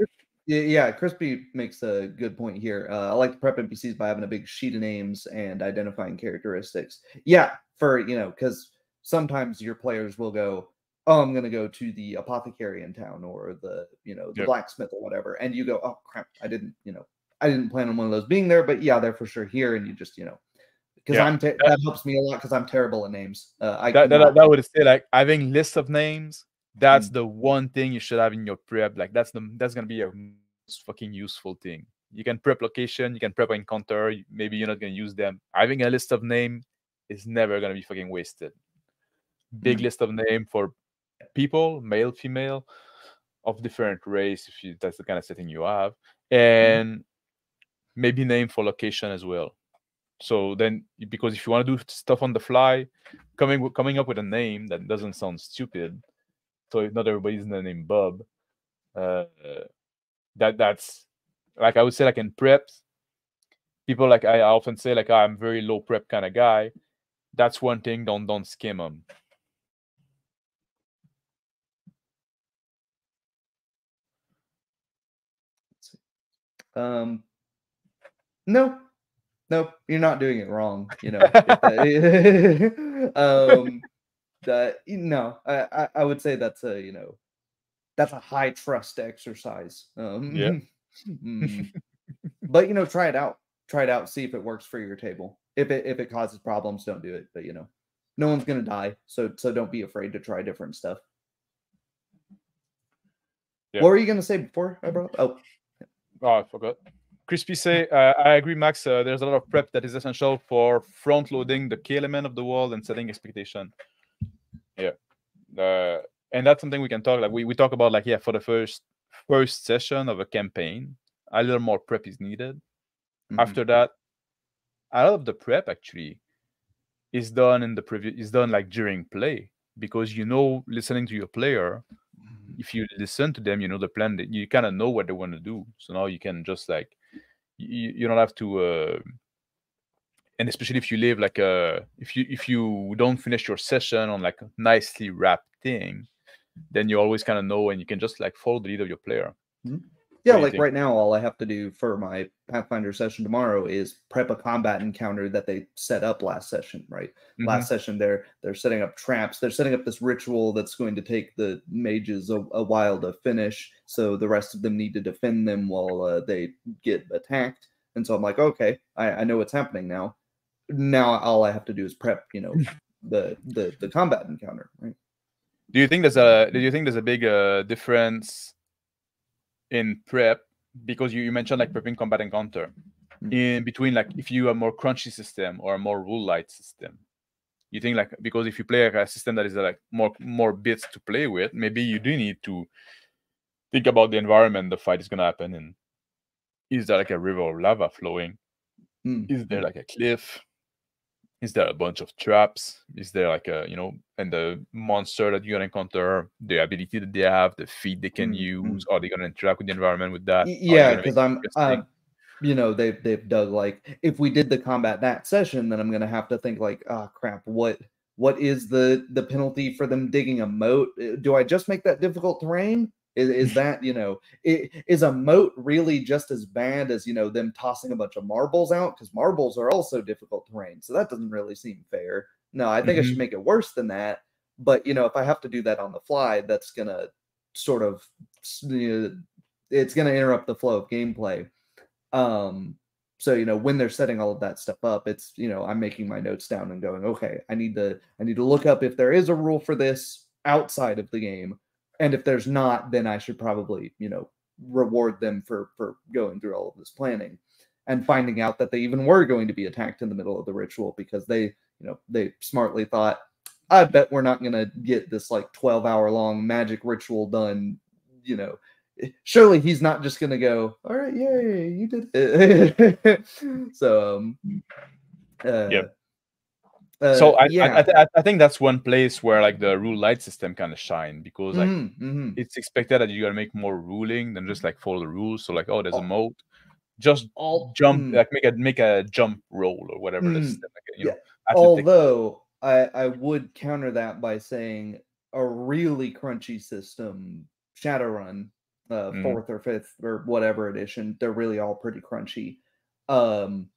Yeah, Crispy makes a good point here. Uh, I like to prep NPCs by having a big sheet of names and identifying characteristics. Yeah, for you know, because sometimes your players will go, "Oh, I'm going to go to the apothecary in town or the you know the Yep. blacksmith or whatever," and you go, "Oh crap, I didn't you know I didn't plan on one of those being there, but yeah, they're for sure here," and you just you know because Yeah, I'm te- that helps me a lot because I'm terrible at names. Uh, I that, that, that would say like having lists of names that's Mm. the one thing you should have in your prep like that's the that's gonna be a most fucking useful thing. You can prep location you can prep encounter maybe you're not gonna use them. Having a list of name is never gonna be fucking wasted. Big Mm. list of name for people male female of different race if you that's the kind of setting you have and maybe name for location as well. So then because if you want to do stuff on the fly coming coming up with a name that doesn't sound stupid so not everybody's the name bob uh that that's like i would say like in preps people like I often say like I'm very low prep kind of guy. That's one thing. Don't don't skim them. Um, no, no, you're not doing it wrong. You know, um, that no, I, I I would say that's a you know, that's a high trust exercise. Um, Yeah. mm. but you know, try it out. Try it out. See if it works for your table. If it if it causes problems, don't do it. But you know, no one's gonna die, so so don't be afraid to try different stuff. Yeah. What were you gonna say before I brought? Oh, Oh, I forgot. Crispy say, uh, I agree, Max. Uh, there's a lot of prep that is essential for front loading the key element of the world and setting expectation. Yeah. Uh, and that's something we can talk like we, we talk about like yeah for the first first session of a campaign a little more prep is needed mhm. after that a lot of the prep actually is done in the previous is done like during play because you know listening to your player if you listen to them you know the plan that you kind of know what they want to do so now you can just like you, you don't have to uh and especially if you live like a if you if you don't finish your session on like a nicely wrapped thing then you always kind of know and you can just like follow the lead of your player Yeah, do you like think? right now, all I have to do for my Pathfinder session tomorrow is prep a combat encounter that they set up last session. Right, Mhm. last session they're they're setting up traps. They're setting up this ritual that's going to take the mages a, a while to finish. So the rest of them need to defend them while uh, they get attacked. And so I'm like, okay, I, I know what's happening now. Now all I have to do is prep, you know, the the the combat encounter. Right. do you think there's a do you think there's a big uh, difference in prep because you, you mentioned like prepping combat encounter Mm. in between like if you have more crunchy system or a more rule light system you think like because if you play like, a system that is like more more bits to play with maybe you do need to think about the environment the fight is going to happen in is there like a river of lava flowing Mm. is there like a cliff is there a bunch of traps? Is there like a you know and the monster that you're gonna encounter the ability that they have the feed they can Mm, mm. use are they gonna interact with the environment with that? Y- Are they yeah because i'm uh, you know they've they've dug like if we did the combat that session then i'm gonna have to think like oh crap what what is the the penalty for them digging a moat? Uh, do i just make that difficult terrain is, is that you know i- is a moat really just as bad as you know them tossing a bunch of marbles out? Because marbles are also difficult terrain so that doesn't really seem fair. No i think i should make it worse than that but you know if i have to do that on the fly that's gonna sort of you know, it's going to interrupt the flow of gameplay. Um, so you know when they're setting all of that stuff up, it's you know I'm making my notes down and going, okay, I need to I need to look up if there is a rule for this outside of the game, and if there's not, then I should probably you know reward them for for going through all of this planning and finding out that they even were going to be attacked in the middle of the ritual because they you know they smartly thought I bet we're not going to get this like 12 hour long magic ritual done, you know. Surely he's not just going to go, all right, yay, you did it. so, um, uh, uh, so I, yeah. I, I, th- I- think that's one place where like the rule light system kind of shine because like Mhm, mhm. it's expected that you gotta make more ruling than just like follow the rules so like oh there's a Oh. moat just All, jump mm. like make a make a jump roll or whatever the Mm. system like, you Yeah. know Although I, I would counter that by saying a really crunchy system, Shadowrun, uh, Mhm. fourth or fifth or whatever edition, they're really all pretty crunchy. Um,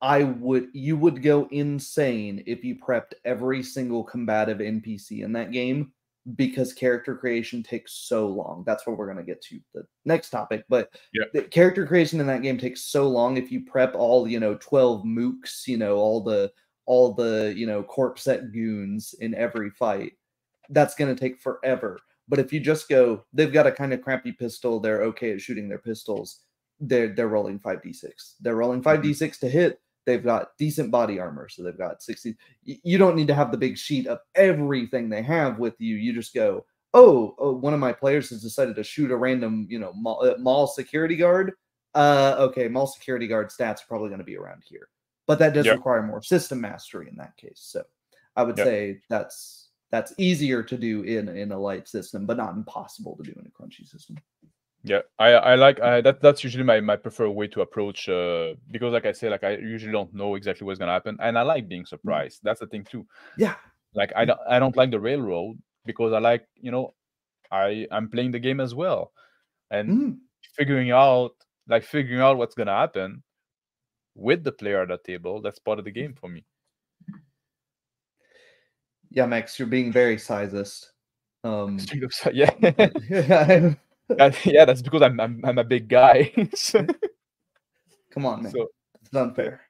I would you would go insane if you prepped every single combative NPC in that game because character creation takes so long. That's what we're going to get to the next topic. But Yeah. the character creation in that game takes so long. If you prep all, you know, 12 mooks, you know, all the all the, you know, corp sec goons in every fight, that's going to take forever. But if you just go, they've got a kind of crappy pistol, they're okay at shooting their pistols. They're they're rolling 5d6. They're rolling 5d6 mm-hmm. to hit. They've got decent body armor, so they've got 60. You don't need to have the big sheet of everything they have with you. You just go, oh, oh one of my players has decided to shoot a random, you know, mall, uh, mall security guard. Uh, okay, mall security guard stats are probably going to be around here, but that does Yep. require more system mastery in that case. So I would Yep. say that's that's easier to do in in a light system, but not impossible to do in a crunchy system. Yeah, I I like I, that. That's usually my my preferred way to approach uh, because, like I say, like I usually don't know exactly what's gonna happen, and I like being surprised. That's the thing too. Yeah, Like I don't I don't like the railroad because I like you know I I'm playing the game as well, and Mm. figuring out like figuring out what's gonna happen with the player at the table. That's part of the game for me. yeah, Max, you're being very sizist. Um, Straight up, so- yeah, yeah, yeah. That's because I'm I'm, I'm a big guy. so, come on, man, so it's unfair.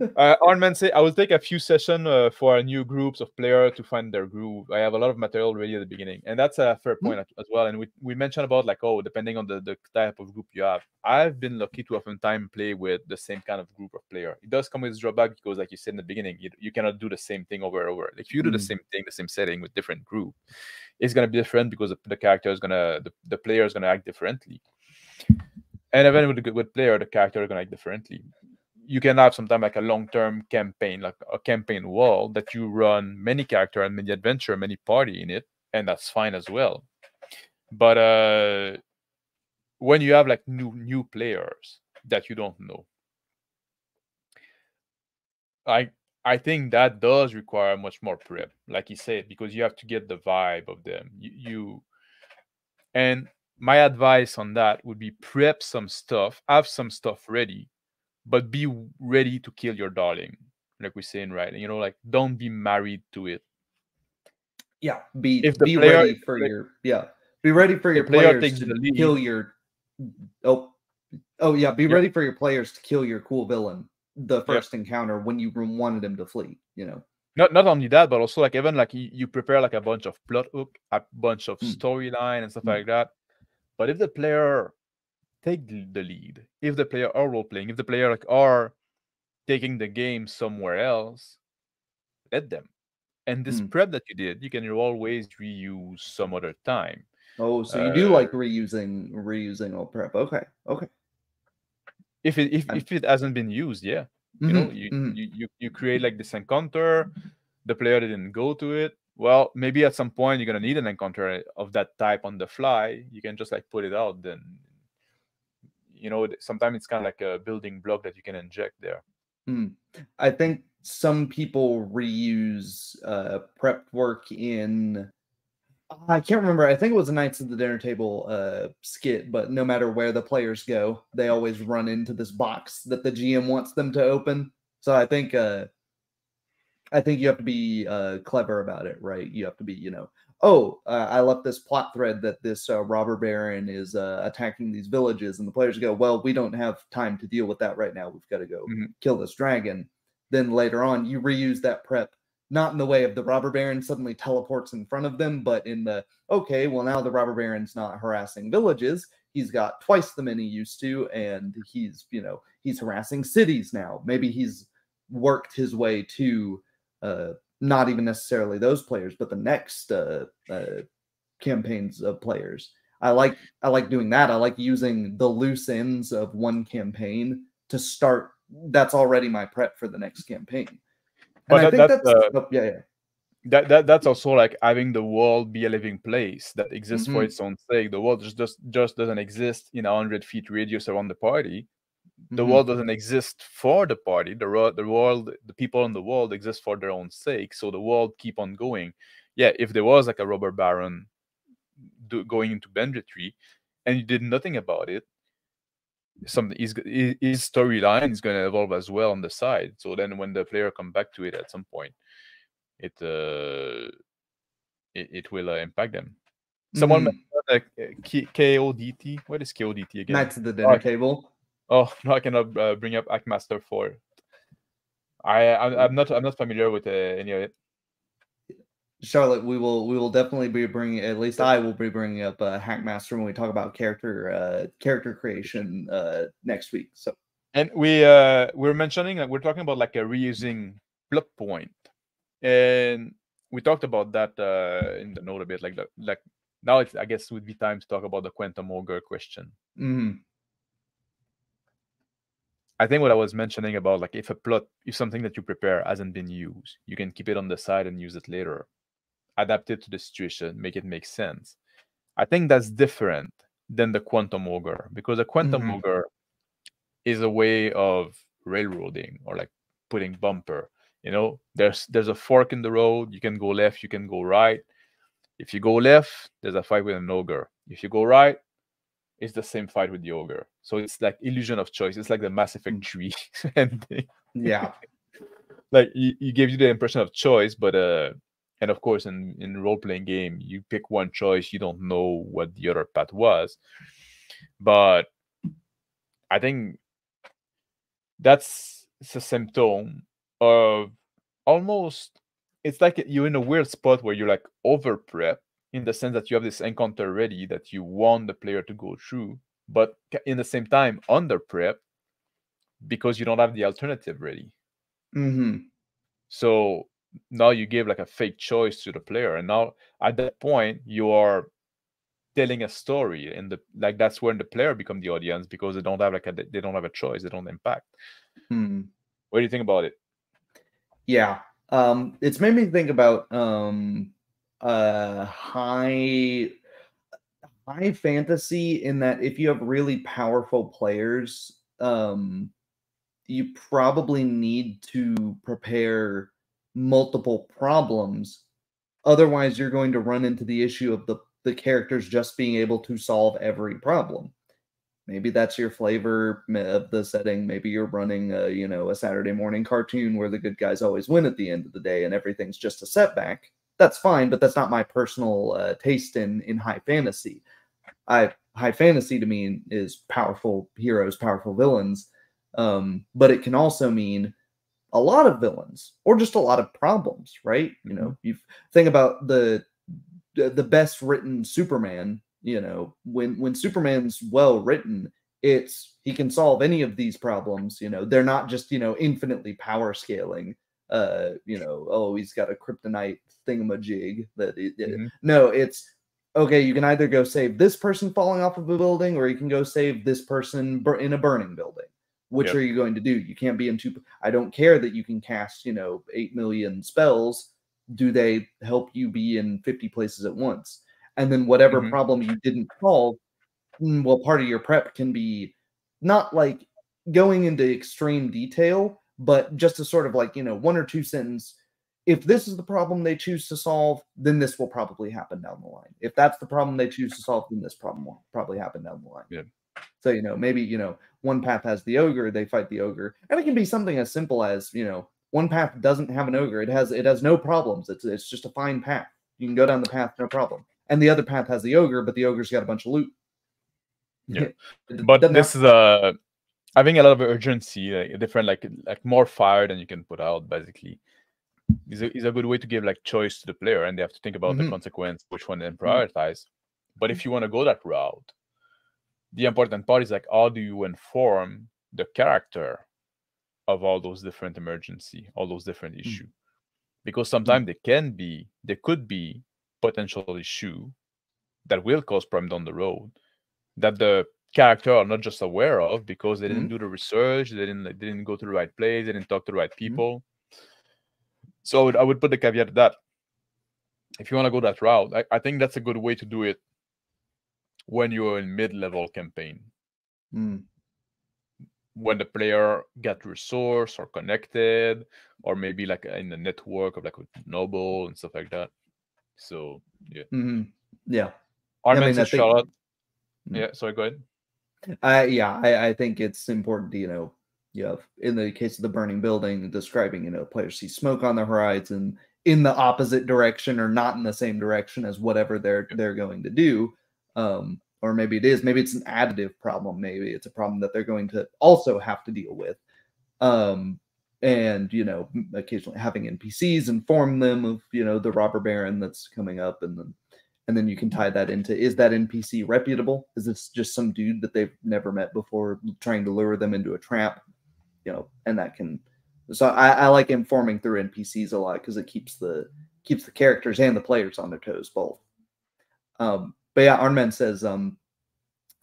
Uh, Arnman say I will take a few sessions uh, for new groups of players to find their groove. I have a lot of material ready at the beginning, and that's a fair point as- as well. And we, we mentioned about like oh, depending on the, the type of group you have. I've been lucky to oftentimes play with the same kind of group of player. It does come with drawback because, like you said in the beginning, you, you cannot do the same thing over and over. Like if you do the Mm. same thing, the same setting with different group, it's gonna be different because the, the character is gonna the, the player is gonna act differently. And even with a good player, the character is gonna act differently you can have sometimes like a long-term campaign, like a campaign world that you run many character and many adventure, many party in it, and that's fine as well. But uh when you have like new new players that you don't know, I I think that does require much more prep, like you said, because you have to get the vibe of them. You, you and my advice on that would be prep some stuff, have some stuff ready, but be ready to kill your darling, like we say in writing. You know, like don't be married to it. Yeah, be If the be player- ready for your yeah, be ready for your player players to kill your oh oh yeah, be Yep. ready for your players to kill your cool villain the first encounter when you wanted him to flee. You know, Not not only that, but also like even like you, you prepare like a bunch of plot hook, a bunch of Mm. storyline and stuff Mm. like that. But if the player take the lead, if the player are role playing, if the player like are taking the game somewhere else, let them. And this Mm. prep that you did, you can always reuse some other time. oh, so you do Uh, like reusing reusing old prep? Okay, okay. If it if, if it hasn't been used, yeah. you know Mhm, you, mhm. you you you create like this encounter the player didn't go to it well maybe at some point you're going to need an encounter of that type on the fly you can just like put it out then you know sometimes it's kind of like a building block that you can inject there Mm. I think some people reuse uh, prep work in. I can't remember. I think it was a Knights of the Dinner Table uh, skit, but no matter where the players go, they always run into this box that the GM wants them to open. So I think uh, I think you have to be uh, clever about it, right? You have to be, you know, oh, uh, I left this plot thread that this uh, robber baron is uh, attacking these villages, and the players go, well, we don't have time to deal with that right now. We've got to go Mhm. kill this dragon. Then later on, you reuse that prep, not in the way of the robber baron suddenly teleports in front of them, but in the okay, well now the robber baron's not harassing villages. He's got twice the many used to, and he's you know he's harassing cities now. Maybe he's worked his way to uh, not even necessarily those players, but the next uh, uh, campaigns of players. I like I like doing that. I like using the loose ends of one campaign to start. That's already my prep for the next campaign. And But I that- think that's, that's, uh, oh, yeah, yeah. that, that that's also like having the world be a living place that exists for Mhm. its own sake the world just just, just doesn't exist in a 100 feet radius around the party the Mhm. world doesn't exist for the party. The world the world the people in the world exist for their own sake so the world keep on going. Yeah if there was like a robber baron do, going into banditry and you did nothing about it something his, his his storyline is going to evolve as well on the side. So then when the player come back to it at some point it uh it, it will uh, impact them. Someone mentioned, uh, K- kodt what is kodt again? Knights of the Dinner Okay. Table. Oh no, I cannot uh, bring up Hackmaster Four. I I'm, I'm not I'm not familiar with uh, any of it. Charlotte, we will we will definitely be bringing at least I will be bringing up uh, Hackmaster when we talk about character uh, character creation uh, next week. So And we uh we're mentioning like we're talking about like a reusing plot point, and we talked about that uh in the note a bit. Like the, like now it's I guess would be time to talk about the quantum ogre question. mhm. I think what I was mentioning about like if a plot, if something that you prepare hasn't been used, you can keep it on the side and use it later. Adapt it to the situation, make it make sense. I think that's different than the quantum ogre because a quantum Mhm. ogre is a way of railroading or like putting bumper you know there's there's a fork in the road you can go left you can go right if you go left there's a fight with an ogre if you go right it's the same fight with the ogre so it's like illusion of choice it's like the mass effect Mm. tree ending Yeah. like he, he gave you the impression of choice but uh and of course in in role-playing game you pick one choice you don't know what the other path was but i think that's a symptom of almost it's like you're in a weird spot where you're like over prep in the sense that you have this encounter ready that you want the player to go through but in the same time under prep because you don't have the alternative ready hmm so now you give like a fake choice to the player, and now at that point you are telling a story, and the like that's when the player become the audience because they don't have like a they don't have a choice, they don't impact. Hmm. What do you think about it? Yeah. Um, it's made me think about um uh high high fantasy in that if you have really powerful players, um you probably need to prepare multiple problems. Otherwise, you're going to run into the issue of the, the characters just being able to solve every problem. Maybe that's your flavor of the setting. Maybe you're running a, you know, a Saturday morning cartoon where the good guys always win at the end of the day and everything's just a setback. That's fine, but that's not my personal uh, taste in in high fantasy. I high fantasy to me is powerful heroes, powerful villains, um, but it can also mean a lot of villains or just a lot of problems, right? You know, you think about the the the best written Superman. You know, when when Superman's well written, it's he can solve any of these problems. You know, they're not just you know infinitely power scaling. Uh, you know, oh, he's got a kryptonite thingamajig that it, it- Mhm. no, it's okay. You can either go save this person falling off of a building, or you can go save this person bur- in a burning building. Which Yep. are you going to do? You can't be in two. I don't care that you can cast, you know, eight million spells. Do they help you be in 50 places at once? And then whatever Mhm. problem you didn't solve, mm, well, part of your prep can be not like going into extreme detail, but just a sort of like, you know, one or two sentence. If this is the problem they choose to solve, then this will probably happen down the line. If that's the problem they choose to solve, then this problem will probably happen down the line. Yeah. So, you know, maybe, you know, one path has the ogre, they fight the ogre. And it can be something as simple as, you know, one path doesn't have an ogre. It has it has no problems. It's it's just a fine path. You can go down the path, no problem. And the other path has the ogre, but the ogre's got a bunch of loot. Yeah. But this have- is a having a lot of urgency, like different like like more fire than you can put out. Basically, is a, is a good way to give like choice to the player, and they have to think about Mhm. the consequence, which one then Mhm. prioritize. But if you want to go that route, the important part is like how do you inform the character of all those different emergency, all those different Mm. issue, because sometimes they can be, there could be potential issue that will cause problem down the road that the character are not just aware of because they didn't do the research, they didn't they didn't go to the right place, they didn't talk to the right people. So I would, I would put the caveat that. If you want to go that route, I, I think that's a good way to do it when you're in mid-level campaign. Mm, When the player get resource or connected, or maybe like in the network of like with Noble and stuff like that. So yeah. mhm. Yeah. Armin mean, I says think- Charlotte. Mm. Yeah, sorry, go ahead. I yeah, I, I think it's important to, you know, you have in the case of the burning building, describing, you know, players see smoke on the horizon in the opposite direction or not in the same direction as whatever they're they're going to do. Um, or maybe it is, maybe it's an additive problem, maybe it's a problem that they're going to also have to deal with. Um, and you know, occasionally having NPCs inform them of, you know, the robber baron that's coming up and then and then you can tie that into is that npc reputable? Is this just some dude that they've never met before trying to lure them into a trap? You know and that can so i, I like informing through npcs a lot because it keeps the keeps the characters and the players on their toes both. Um but yeah armen says um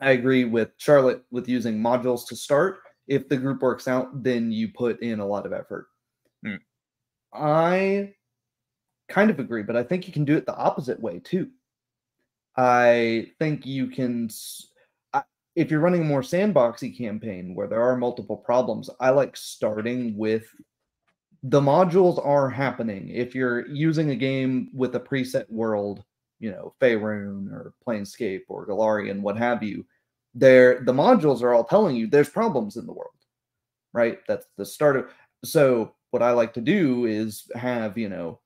i agree with charlotte with using modules to start. If the group works out then you put in a lot of effort. Hmm. i kind of agree but i think you can do it the opposite way too I think you can. if you're running a more sandboxy campaign where there are multiple problems, I like starting with the modules are happening. If you're using a game with a preset world, you know, Faerun or Planescape or Golarion, what have you, there the modules are all telling you there's problems in the world. Right? That's the start of so what I like to do is have, you know,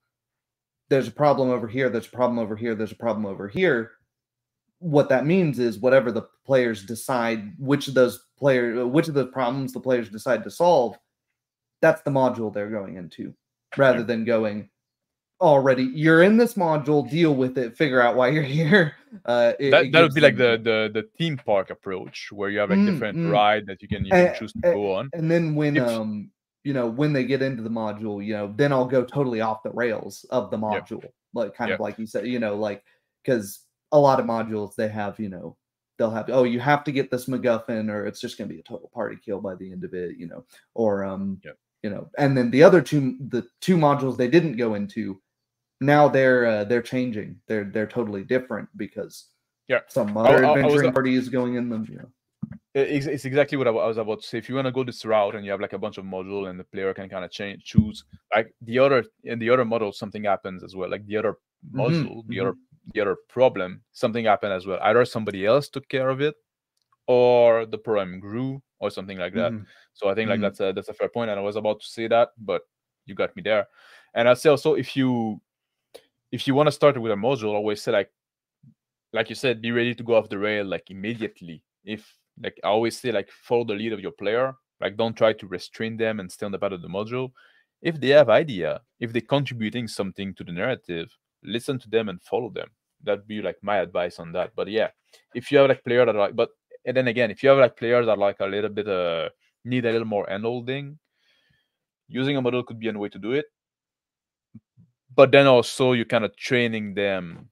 there's a problem over here, there's a problem over here, there's a problem over here what that means is whatever the players decide which of those players which of the problems the players decide to solve that's the module they're going into rather than going already you're in this module deal with it figure out why you're here uh it, that, it that would be like the, the the theme park approach where you have like mm, different mm. ride that you can, you can choose to and, go on and then when if, um you know when they get into the module you know then i'll go totally off the rails of the module yep. like kind yep. of like you said you know like because a lot of modules they have, you know, they'll have oh, you have to get this MacGuffin, or it's just gonna be a total party kill by the end of it, you know, or um, yep. you know, and then the other two, the two modules they didn't go into, now they're uh, they're changing. They're they're totally different because yeah, some other I, adventuring I, I party is going in them, you know. It's, it's exactly what I was about to say. If you want to go this route and you have like a bunch of module and the player can kind of change, choose like the other in the other model, something happens as well. Like the other mm-hmm, module, mm-hmm. the other the other problem, something happened as well. Either somebody else took care of it, or the problem grew, or something like that. Mm-hmm. So I think like mm-hmm. that's a that's a fair point, and I was about to say that, but you got me there. And I say also if you if you want to start with a module, always say like like you said, be ready to go off the rail like immediately. If like I always say, like follow the lead of your player. Like don't try to restrain them and stay on the path of the module. If they have idea, if they're contributing something to the narrative, listen to them and follow them that'd be like my advice on that. But yeah if you have like players that like but and then again if you have like players that like a little bit uh need a little more hand holding using a model could be a way to do it. But then also you're kind of training them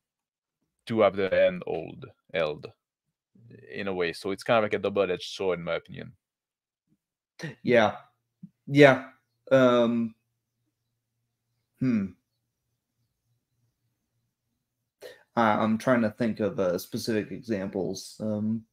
to have the hand hold held in a way. So it's kind of like a double-edged sword in my opinion. Yeah. Yeah. Um hmm I'm trying to think of uh, specific examples. Um,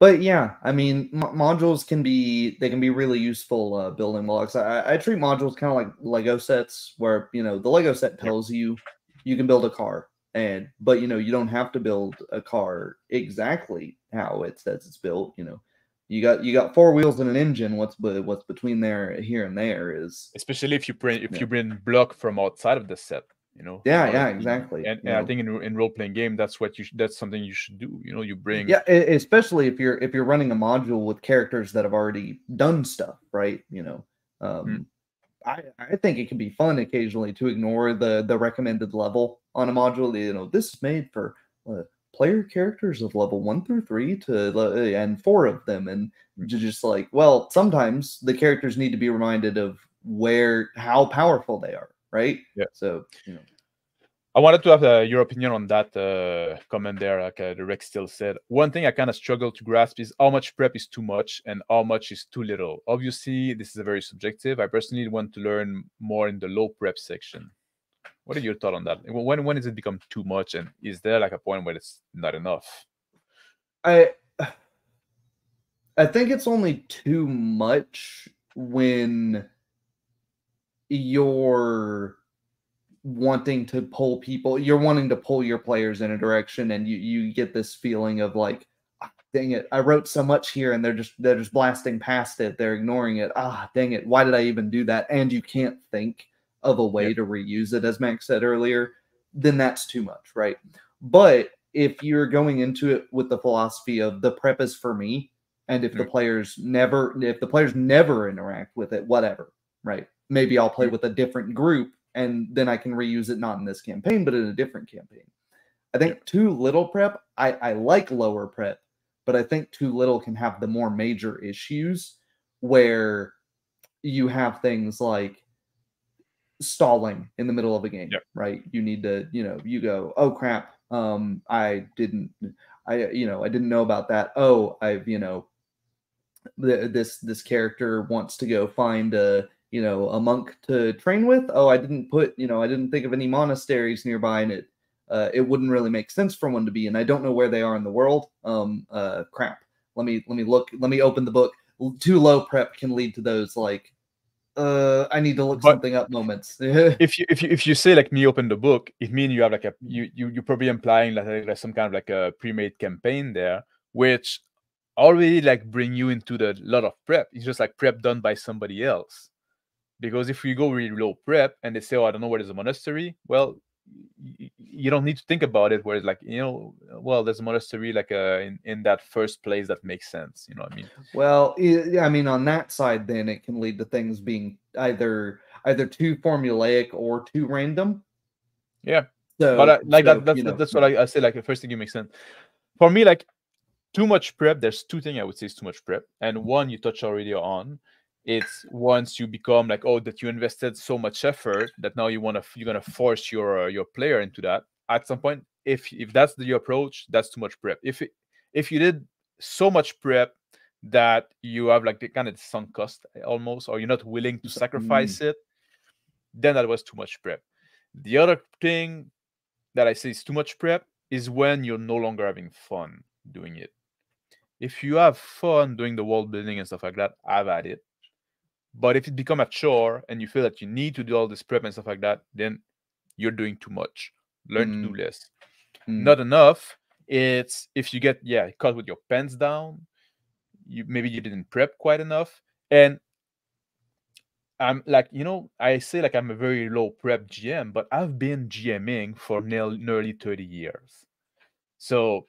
but yeah, I mean, modules can be they can be really useful uh, building blocks. I, I treat modules kind of like Lego sets, where you know the Lego set tells you you can build a car, and but you know you don't have to build a car exactly how it says it's built. You know, you got you got four wheels and an engine. What's what's between there here and there is especially if you bring if yeah. you bring block from outside of the set you know yeah yeah exactly and, and i think in, in role-playing game that's what you that's something you should do you know you bring yeah especially if you're if you're running a module with characters that have already done stuff right you know um mm. I, I think it can be fun occasionally to ignore the the recommended level on a module you know this is made for uh, player characters of level one through three to uh, and four of them and hmm. just like well sometimes the characters need to be reminded of where how powerful they are right? Yeah. So, you know. I wanted to have uh, your opinion on that uh, comment there, like uh, the Rex still said. One thing I kind of struggle to grasp is how much prep is too much and how much is too little. Obviously, this is a very subjective. I personally want to learn more in the low prep section. What are your thoughts on that? When when does it become too much, and is there like a point where it's not enough? I I think it's only too much when you're wanting to pull people you're wanting to pull your players in a direction and you you get this feeling of like ah, dang it i wrote so much here and they're just they're just blasting past it. They're ignoring it. Ah dang it why did i even do that? And you can't think of a way yep. to reuse it as max said earlier then that's too much right? But if you're going into it with the philosophy of the prep is for me and if mm-hmm. the players never if the players never interact with it whatever right maybe I'll play with a different group and then I can reuse it not in this campaign, but in a different campaign. I think too little prep, I, I like lower prep, but I think too little can have the more major issues where you have things like stalling in the middle of a game, yep. right? You need to, you know, you go, oh crap, um, I didn't, I, you know, I didn't know about that. Oh, I've, you know, this this character wants to go find a you know a monk to train with oh i didn't put you know i didn't think of any monasteries nearby and it uh, it wouldn't really make sense for one to be. And I don't know where they are in the world. Um, uh, crap. Let me let me look. Let me open the book. Too low prep can lead to those like uh i need to look But- something up moments if you if you if you say like me open the book, it means you have like a you you you're probably implying like there's some kind of like a pre-made campaign there, which already like bring you into the lot of prep. It's just like prep done by somebody else. Because if you go really low prep and they say, "Oh, I don't know where there's a monastery," well, you don't need to think about it. Whereas, like you know, well, there's a monastery like uh, in in that first place that makes sense. You know what I mean? well i I mean on that side then it can lead to things being either either too formulaic or too random Yeah. so but I, like so, that, that's you know, that's what I, I say. Like the first thing you make sense. For me, like too much prep. There's two things I would say is too much prep, and one you touch already on. It's once you become like oh that you invested so much effort that now you want to you're gonna force your uh, your player into that. At some point, if if that's the approach, that's too much prep. If it, if you did so much prep that you have like the kind of sunk cost almost, or you're not willing to sacrifice it, then that was too much prep. The other thing that I say is too much prep is when you're no longer having fun doing it. If you have fun doing the world building and stuff like that, I've had it. But if it become a chore and you feel that you need to do all this prep and stuff like that, then you're doing too much. Learn to do less. Mm. Not enough. It's if you get yeah caught with your pants down, you maybe you didn't prep quite enough, and I'm like, you know, I say like I'm a very low prep GM, but I've been GMing for nearly, nearly 30 years. So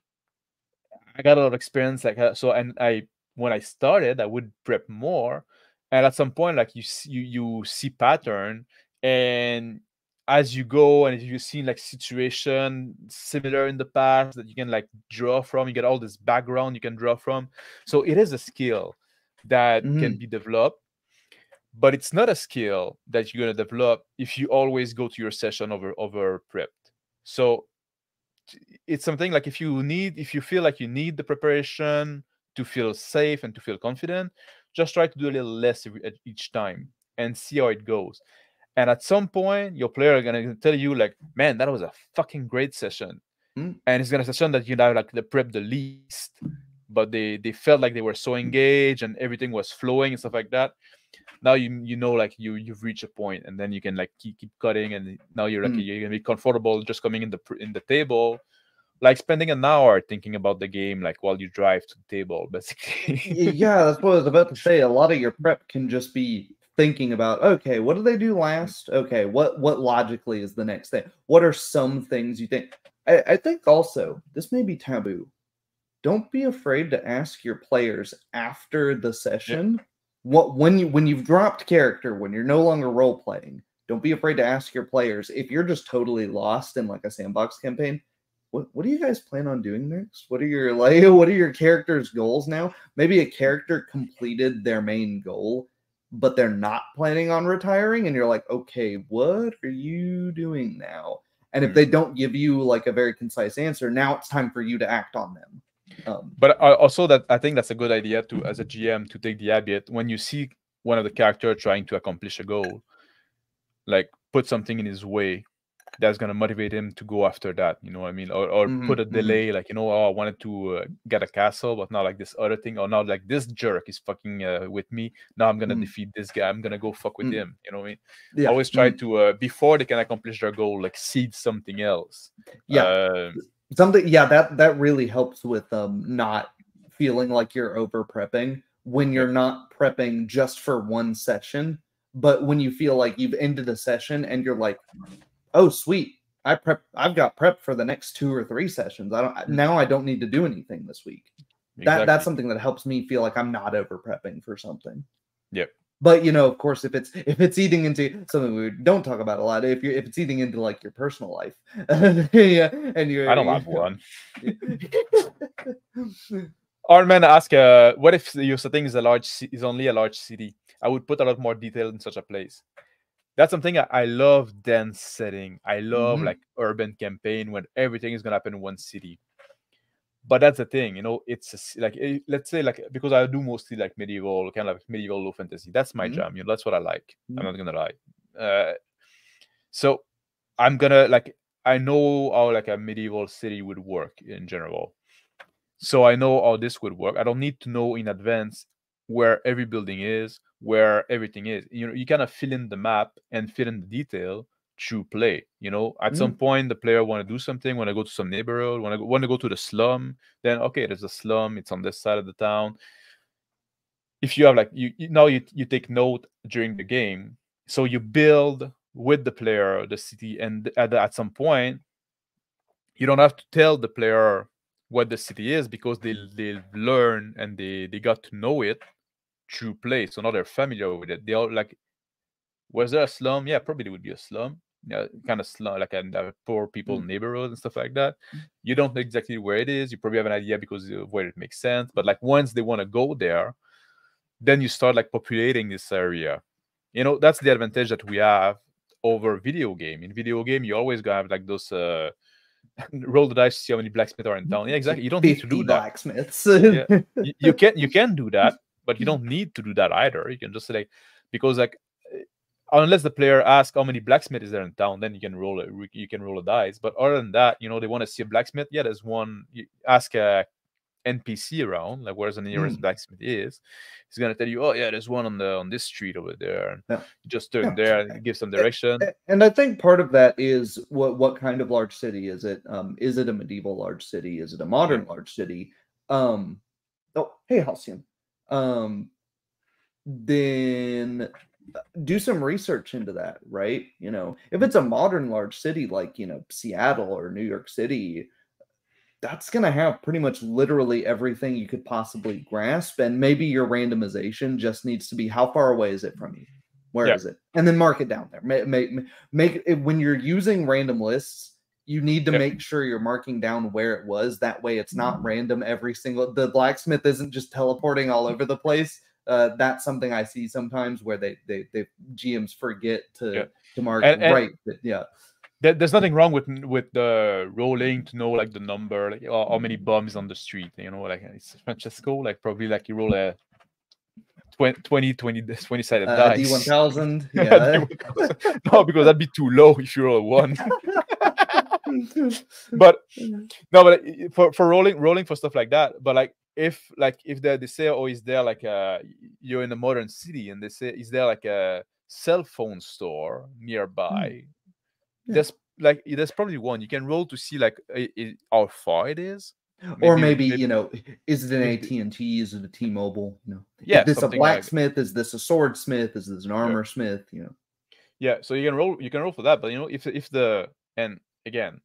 I got a lot of experience. Like, uh, so, and I, when I started, I would prep more. And at some point, like you see, you, you see pattern and as you go and you see like situation similar in the past that you can like draw from, you get all this background you can draw from. So it is a skill that can mm. be developed but it's not a skill that you're going to develop if you always go to your session over over prepped so it's something like if you need if you feel like you need the preparation to feel safe and to feel confident just try to do a little less each time and see how it goes and at some point your player are going to tell you like man that was a fucking great session Mm. and it's going to session that you know like the prep the least but they they felt like they were so engaged and everything was flowing and stuff like that now you you know like you you've reached a point and then you can like keep, keep cutting and now you're like Mm. you're gonna be comfortable just coming in the in the table like spending an hour thinking about the game like while you drive to the table basically. Yeah that's what i was about to say. A lot of your prep can just be thinking about okay what did they do last? Okay what what logically is the next thing? What are some things you think i, I think also this may be taboo. Don't be afraid to ask your players after the session what when you when you've dropped character when you're no longer role playing don't be afraid to ask your players if you're just totally lost in like a sandbox campaign what, what do you guys plan on doing next? What are your like what are your characters goals now? Maybe a character completed their main goal but they're not planning on retiring and you're like okay what are you doing now? And if they don't give you like a very concise answer now it's time for you to act on them. Um, but also that i think that's a good idea to as a gm to take the habit when you see one of the character trying to accomplish a goal. Like put something in his way that's going to motivate him to go after that you know what i mean? Or, or Mhm, put a mhm. delay like you know oh i wanted to uh, get a castle but now like this other thing or now like this jerk is fucking uh, with me. Now i'm going to Mm. defeat this guy. I'm going to go fuck with Mm. him you know what i mean? Yeah always try mm, to uh, before they can accomplish their goal like seed something else. Yeah. Um, something yeah that that really helps with um not feeling like you're over prepping when you're not prepping just for one session but when you feel like you've ended a session and you're like oh sweet. I prep i've got prep for the next two or three sessions. I don't now i don't need to do anything this week. That that's something that helps me feel like i'm not over prepping for something. Yep. but you know of course if it's if it's eating into something we don't talk about a lot if you're if it's eating into like your personal life yeah and you i don't have one. Arman ask, uh, what if your setting is a large is only a large city? I would put a lot more detail in such a place. That's something I, I love dense setting. I love Mhm. like urban campaign when everything is gonna happen in one city. But that's the thing, you know, it's a like eh, let's say like because I do mostly like medieval, kind of like medieval low fantasy. That's my Mhm. jam, you know, that's what I like. Mhm. I'm not gonna lie. Uh, so I'm gonna like I know how like a medieval city would work in general. So I know how this would work. I don't need to know in advance where every building is, where everything is. You know, you kind of fill in the map and fill in the detail to play. You know, at some Mm. point the player want to do something, want to go to some neighborhood, want to want to go to the slum. Then okay, there's a slum. It's on this side of the town. If you have like you, you now you you take note during the game, so you build with the player the city, and at at some point you don't have to tell the player what the city is because they they learn and they they got to know it through play. So now they're familiar with it. They all like, was there a slum? Yeah, probably there would be a slum. Yeah, kind of slum, like a, a poor people Mm. neighborhood and stuff like that. You don't know exactly where it is. You probably have an idea because of where it makes sense. But like once they want to go there, then you start like populating this area. You know, that's the advantage that we have over video game. In video game, you always gonna have like those uh roll the dice to see how many blacksmiths are in town. Yeah, exactly. You don't need to 50 do that. blacksmiths. Yeah. you, you can you can do that, but you don't need to do that either. You can just like because like eh, unless the player asks how many blacksmith is there in town, then you can roll it. You can roll a dice. But other than that, you know, they want to see a blacksmith. Yeah, there's one. You ask a NPC around, like where's the nearest Mm. blacksmith is. He's gonna tell you, oh yeah, there's one on the on this street over there. And Yeah. just turn Yeah. there and give some direction. And I think part of that is what what kind of large city is it? Um, is it a medieval large city? Is it a modern large city? Um, oh, hey Halcyon. Um, then uh, do some research into that, right? You know, if it's a modern large city like you know Seattle or New York City, that's going to have pretty much literally everything you could possibly grasp, and maybe your randomization just needs to be how far away is it from you? Where is Yeah. it? And then mark it down there. Make make make it when you're using random lists. You need to Yeah. make sure you're marking down where it was. That way, it's not random every single. The blacksmith isn't just teleporting all over the place. Uh, that's something I see sometimes where they they, they GMs forget to Yeah. to mark And- and- right. but Yeah, there's nothing wrong with with the rolling to know like the number, like how, how many bums on the street. You know, like it's Francesco, like probably like you roll a 20, 20, 20, 20 sided uh, dice. D one thousand. Yeah, Yeah, D1000. no, because that'd be too low if you roll a one. but no, but uh, for for rolling rolling for stuff like that. But like if like if they they say oh is there like a you're in a modern city and they say is there like a cell phone store nearby? Mm. Yeah. There's like there's probably one you can roll to see like i- i- how far it is. or Maybe- maybe, maybe- you know, is it an AT and T? Is it a T Mobile? You know, Yeah, is this a something like- blacksmith? Is this a swordsmith? Is this an armor smith? You know, Yeah, so you can roll you can roll for that, but you know if if the and again,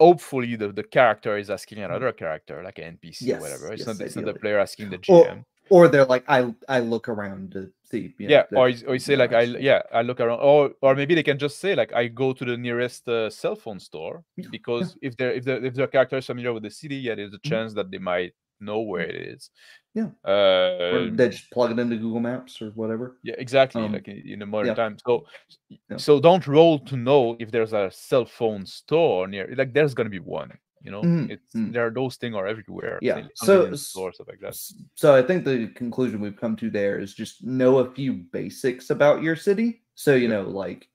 hopefully the the character is asking another character like an NPC or whatever. It's yes, not it's not the player asking the GM. or they're like, I I look around to see. You know, yeah, or you, or you say like I yeah I look around, or or maybe they can just say like I go to the nearest uh, cell phone store Yeah, yeah. because if they're if the if their character is familiar with the city, yeah, there's a Mhm. chance that they might know where it is. Yeah. Uh, or they just plug it into Google Maps or whatever. Yeah, exactly. Um, like in, the modern yeah. time. So, Yeah. so don't roll to know if there's a cell phone store near. Like there's gonna be one. You know, Mhm, it's mhm. there are those things are everywhere. Yeah, so stuff like that. So I think the conclusion we've come to there is just know a few basics about your city. So you know, like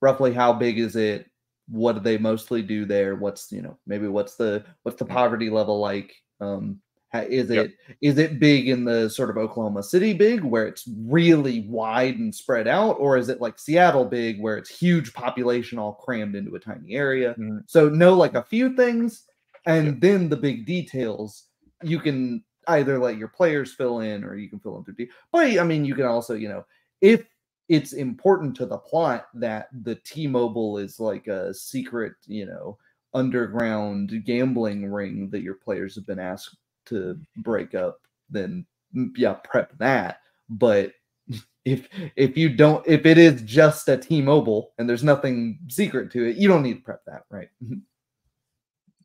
roughly how big is it? What do they mostly do there? What's you know maybe what's the what's the Mm. poverty level like? Um, is Yep. it is it big in the sort of Oklahoma City big where it's really wide and spread out, or is it like Seattle big where it's huge population all crammed into a tiny area? Mhm. So know like a few things, and Yeah. then the big details you can either let your players fill in or you can fill in through D. But I mean, you can also, you know, if it's important to the plot that the T-Mobile is like a secret, you know, underground gambling ring that your players have been asked to break up, then mm, yeah, prep that. But if if you don't if it is just a T-Mobile and there's nothing secret to it, you don't need to prep that, right?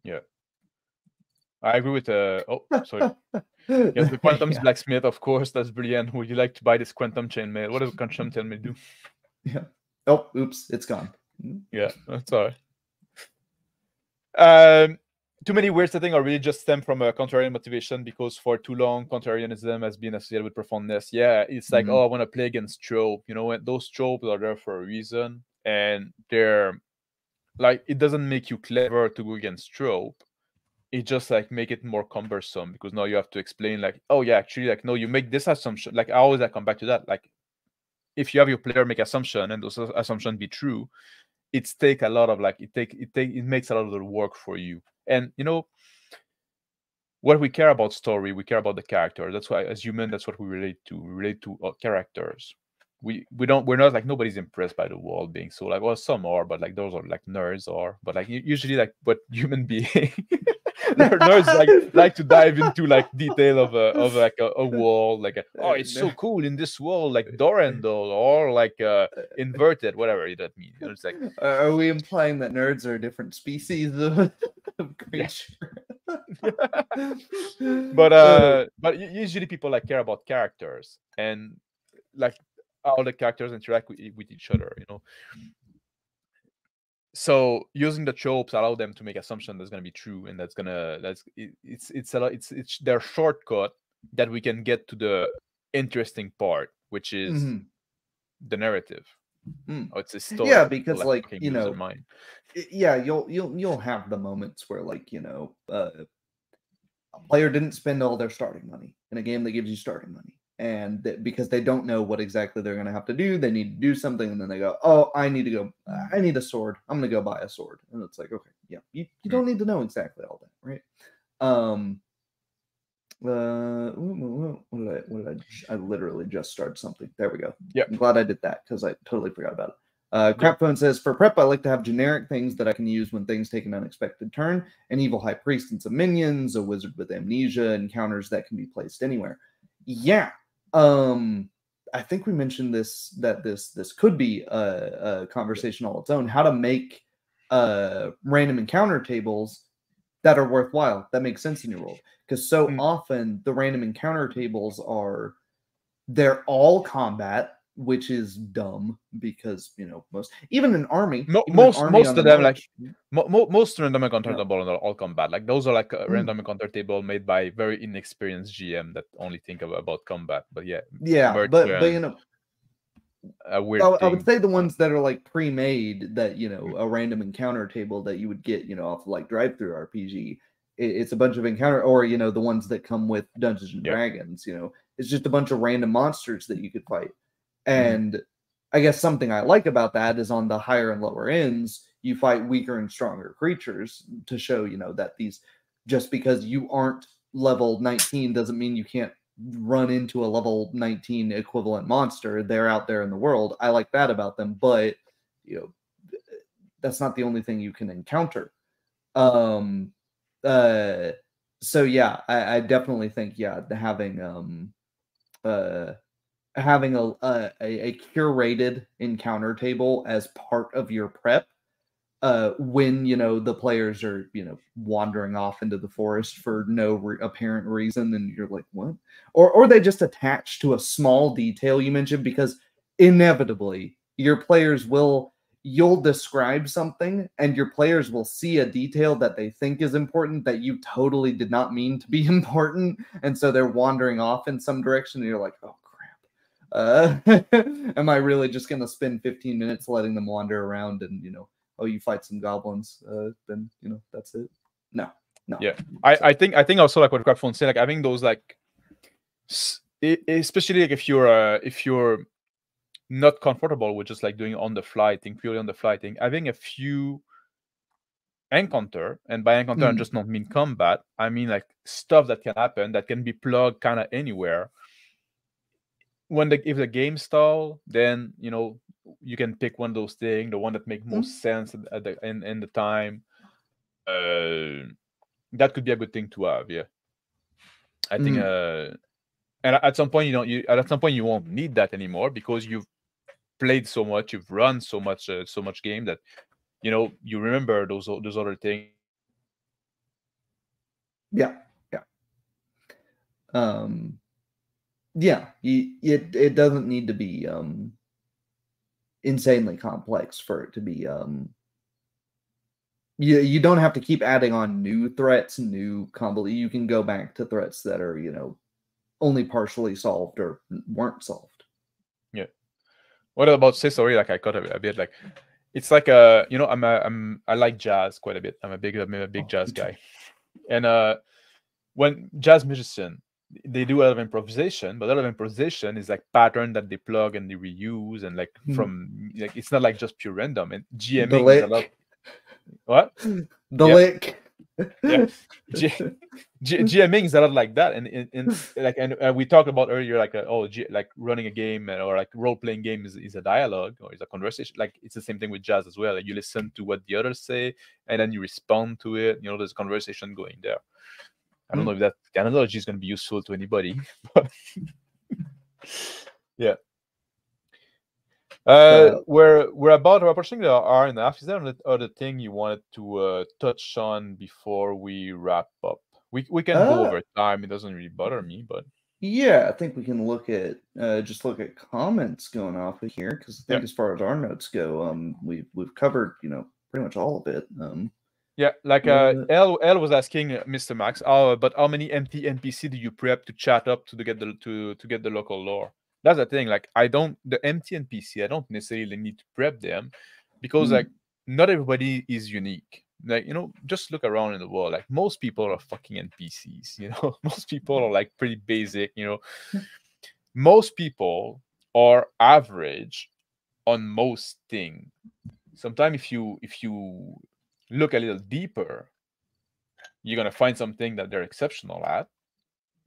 Yeah. I agree with. Uh, oh, sorry. Yes, the Quantum's Yeah. blacksmith, of course. That's brilliant. Would you like to buy this Quantum chainmail? What does Quantum chainmail do? Yeah. Oh, oops, it's gone. Yeah, that's all right. Um, too many weird settings are really just stem from a contrarian motivation because for too long contrarianism has been associated with profoundness. Yeah, it's like Mhm. oh, I want to play against trope. You know, what? those tropes are there for a reason, and they're like it doesn't make you clever to go against trope it just like make it more cumbersome because now you have to explain like oh yeah actually like no you make this assumption like i always like come back to that like if you have your player make assumption and those assumptions be true it's take a lot of like it take it take it makes a lot of the work for you and you know what we care about story we care about the character. That's why as human that's what we relate to. We relate to uh, characters. We we don't we're not like nobody's impressed by the world being so like well some are but like those are like nerds are. But like usually like what human being nerds like like to dive into like detail of a of like a, a wall like a, oh it's so cool in this world like Dorandol or like uh inverted whatever that means. You know, it's like are we implying that nerds are a different species of, of creature? But uh but usually people like care about characters and like how the characters interact with, with each other you know so using the tropes allow them to make assumption that's going to be true and that's gonna that's it, it's it's a it's it's their shortcut that we can get to the interesting part which is mm-hmm. the narrative mm. oh, it's a story yeah because like, like you know yeah you'll you'll you'll have the moments where like you know uh, a player didn't spend all their starting money in a game that gives you starting money and th- because they don't know what exactly they're going to have to do they need to do something and then they go oh i need to go i need a sword. I'm going to go buy a sword. And it's like okay yeah you, you hmm. don't need to know exactly all that right? Um uh what did i what did i i literally just started something. There we go. Yeah i'm glad i did that because i totally forgot about it. Uh, Crapphone says, for prep, I like to have generic things that I can use when things take an unexpected turn. An evil high priest and some minions, a wizard with amnesia, encounters that can be placed anywhere. Yeah, um, I think we mentioned this that this this could be a, a conversation all its own. How to make uh, random encounter tables that are worthwhile that make sense in your world because so mm. often the random encounter tables are they're all combat which is dumb because you know most even an army Mo- even most army most of them march, like mo- mo- most random encounter yeah. table are all combat like those are like a mm. random encounter table made by very inexperienced gm that only think about, about combat but yeah yeah but but you know a weird I, I, would say the ones that are like pre-made that you know a random encounter table that you would get you know off of like DriveThruRPG it's a bunch of encounter or you know the ones that come with dungeons and dragons you know it's just a bunch of random monsters that you could fight. And mm-hmm. I guess something I like about that is on the higher and lower ends, you fight weaker and stronger creatures to show, you know, that these just because you aren't level 19 doesn't mean you can't run into a level 19 equivalent monster. They're out there in the world. I like that about them, but you know, that's not the only thing you can encounter. Um uh so yeah, I, I definitely think yeah, having um uh having a, a, a curated encounter table as part of your prep uh, when you know the players are you know wandering off into the forest for no re- apparent reason and you're like what? Or or they just attach to a small detail you mentioned because inevitably your players will you'll describe something and your players will see a detail that they think is important that you totally did not mean to be important and so they're wandering off in some direction and you're like oh uh, am I really just going to spend 15 minutes letting them wander around and, you know, oh, you fight some goblins, uh, then, you know, that's it? No, no. Yeah. I, I think, I think also like what Crapphone said, like having those, like, especially like if you're, uh, if you're not comfortable with just like doing on the fly thing, purely on the fly thing, having a few encounter and by encounter mm. i just not mean combat i mean like stuff that can happen that can be plugged kind of anywhere when the if the game stall, then you know you can pick one of those things, the one that make most mm-hmm. sense at the in, in the time. Uh, that could be a good thing to have. Yeah, I think. Mm. Uh, and at some point you don't. You at some point you won't need that anymore because you've played so much, you've run so much, uh, so much game that you know you remember those those other things. Yeah, yeah. Um, yeah, you, it it doesn't need to be um insanely complex for it to be um you you don't have to keep adding on new threats, new combo. You can go back to threats that are, you know, only partially solved or weren't solved. Yeah. What about Sisori? Like I got a, a bit like it's like a you know I'm a I'm I like jazz quite a bit. I'm a big I'm a big Oh, jazz guy, and uh, when jazz musician they do a lot of improvisation, but a lot of improvisation is like pattern that they plug and they reuse and like Mhm. from like it's not like just pure random. And GMing is a lot. What? The Yeah. lick. Yeah. G- G- GMing is a lot like that, and, and, and like and uh, we talked about earlier, like uh, oh, G- like running a game and- or like role playing game is, is a dialogue or is a conversation. Like it's the same thing with jazz as well. Like you listen to what the others say, and then you respond to it. You know, there's a conversation going there. I don't Mm. know if that analogy is going to be useful to anybody, but yeah. Uh, Uh, we're we're about approaching the hour and a half. Is there any other thing you wanted to uh, touch on before we wrap up? We we can go Uh, over time. It doesn't really bother me, but Yeah, I think we can look at uh, just look at comments going off of here because I think Yeah. as far as our notes go, um, we've we've covered you know pretty much all of it. Um, yeah, like uh, Uh, L L was asking uh, Mr. Max, oh, but how many empty NPC do you prep to chat up to get the to to get the local lore? That's the thing. Like I don't the empty NPC. I don't necessarily need to prep them because Mm. like not everybody is unique. Like you know, just look around in the world. Like most people are fucking NPCs. You know, most people are like pretty basic. You know, most people are average on most thing. Sometimes if you if you look a little deeper, you're gonna find something that they're exceptional at.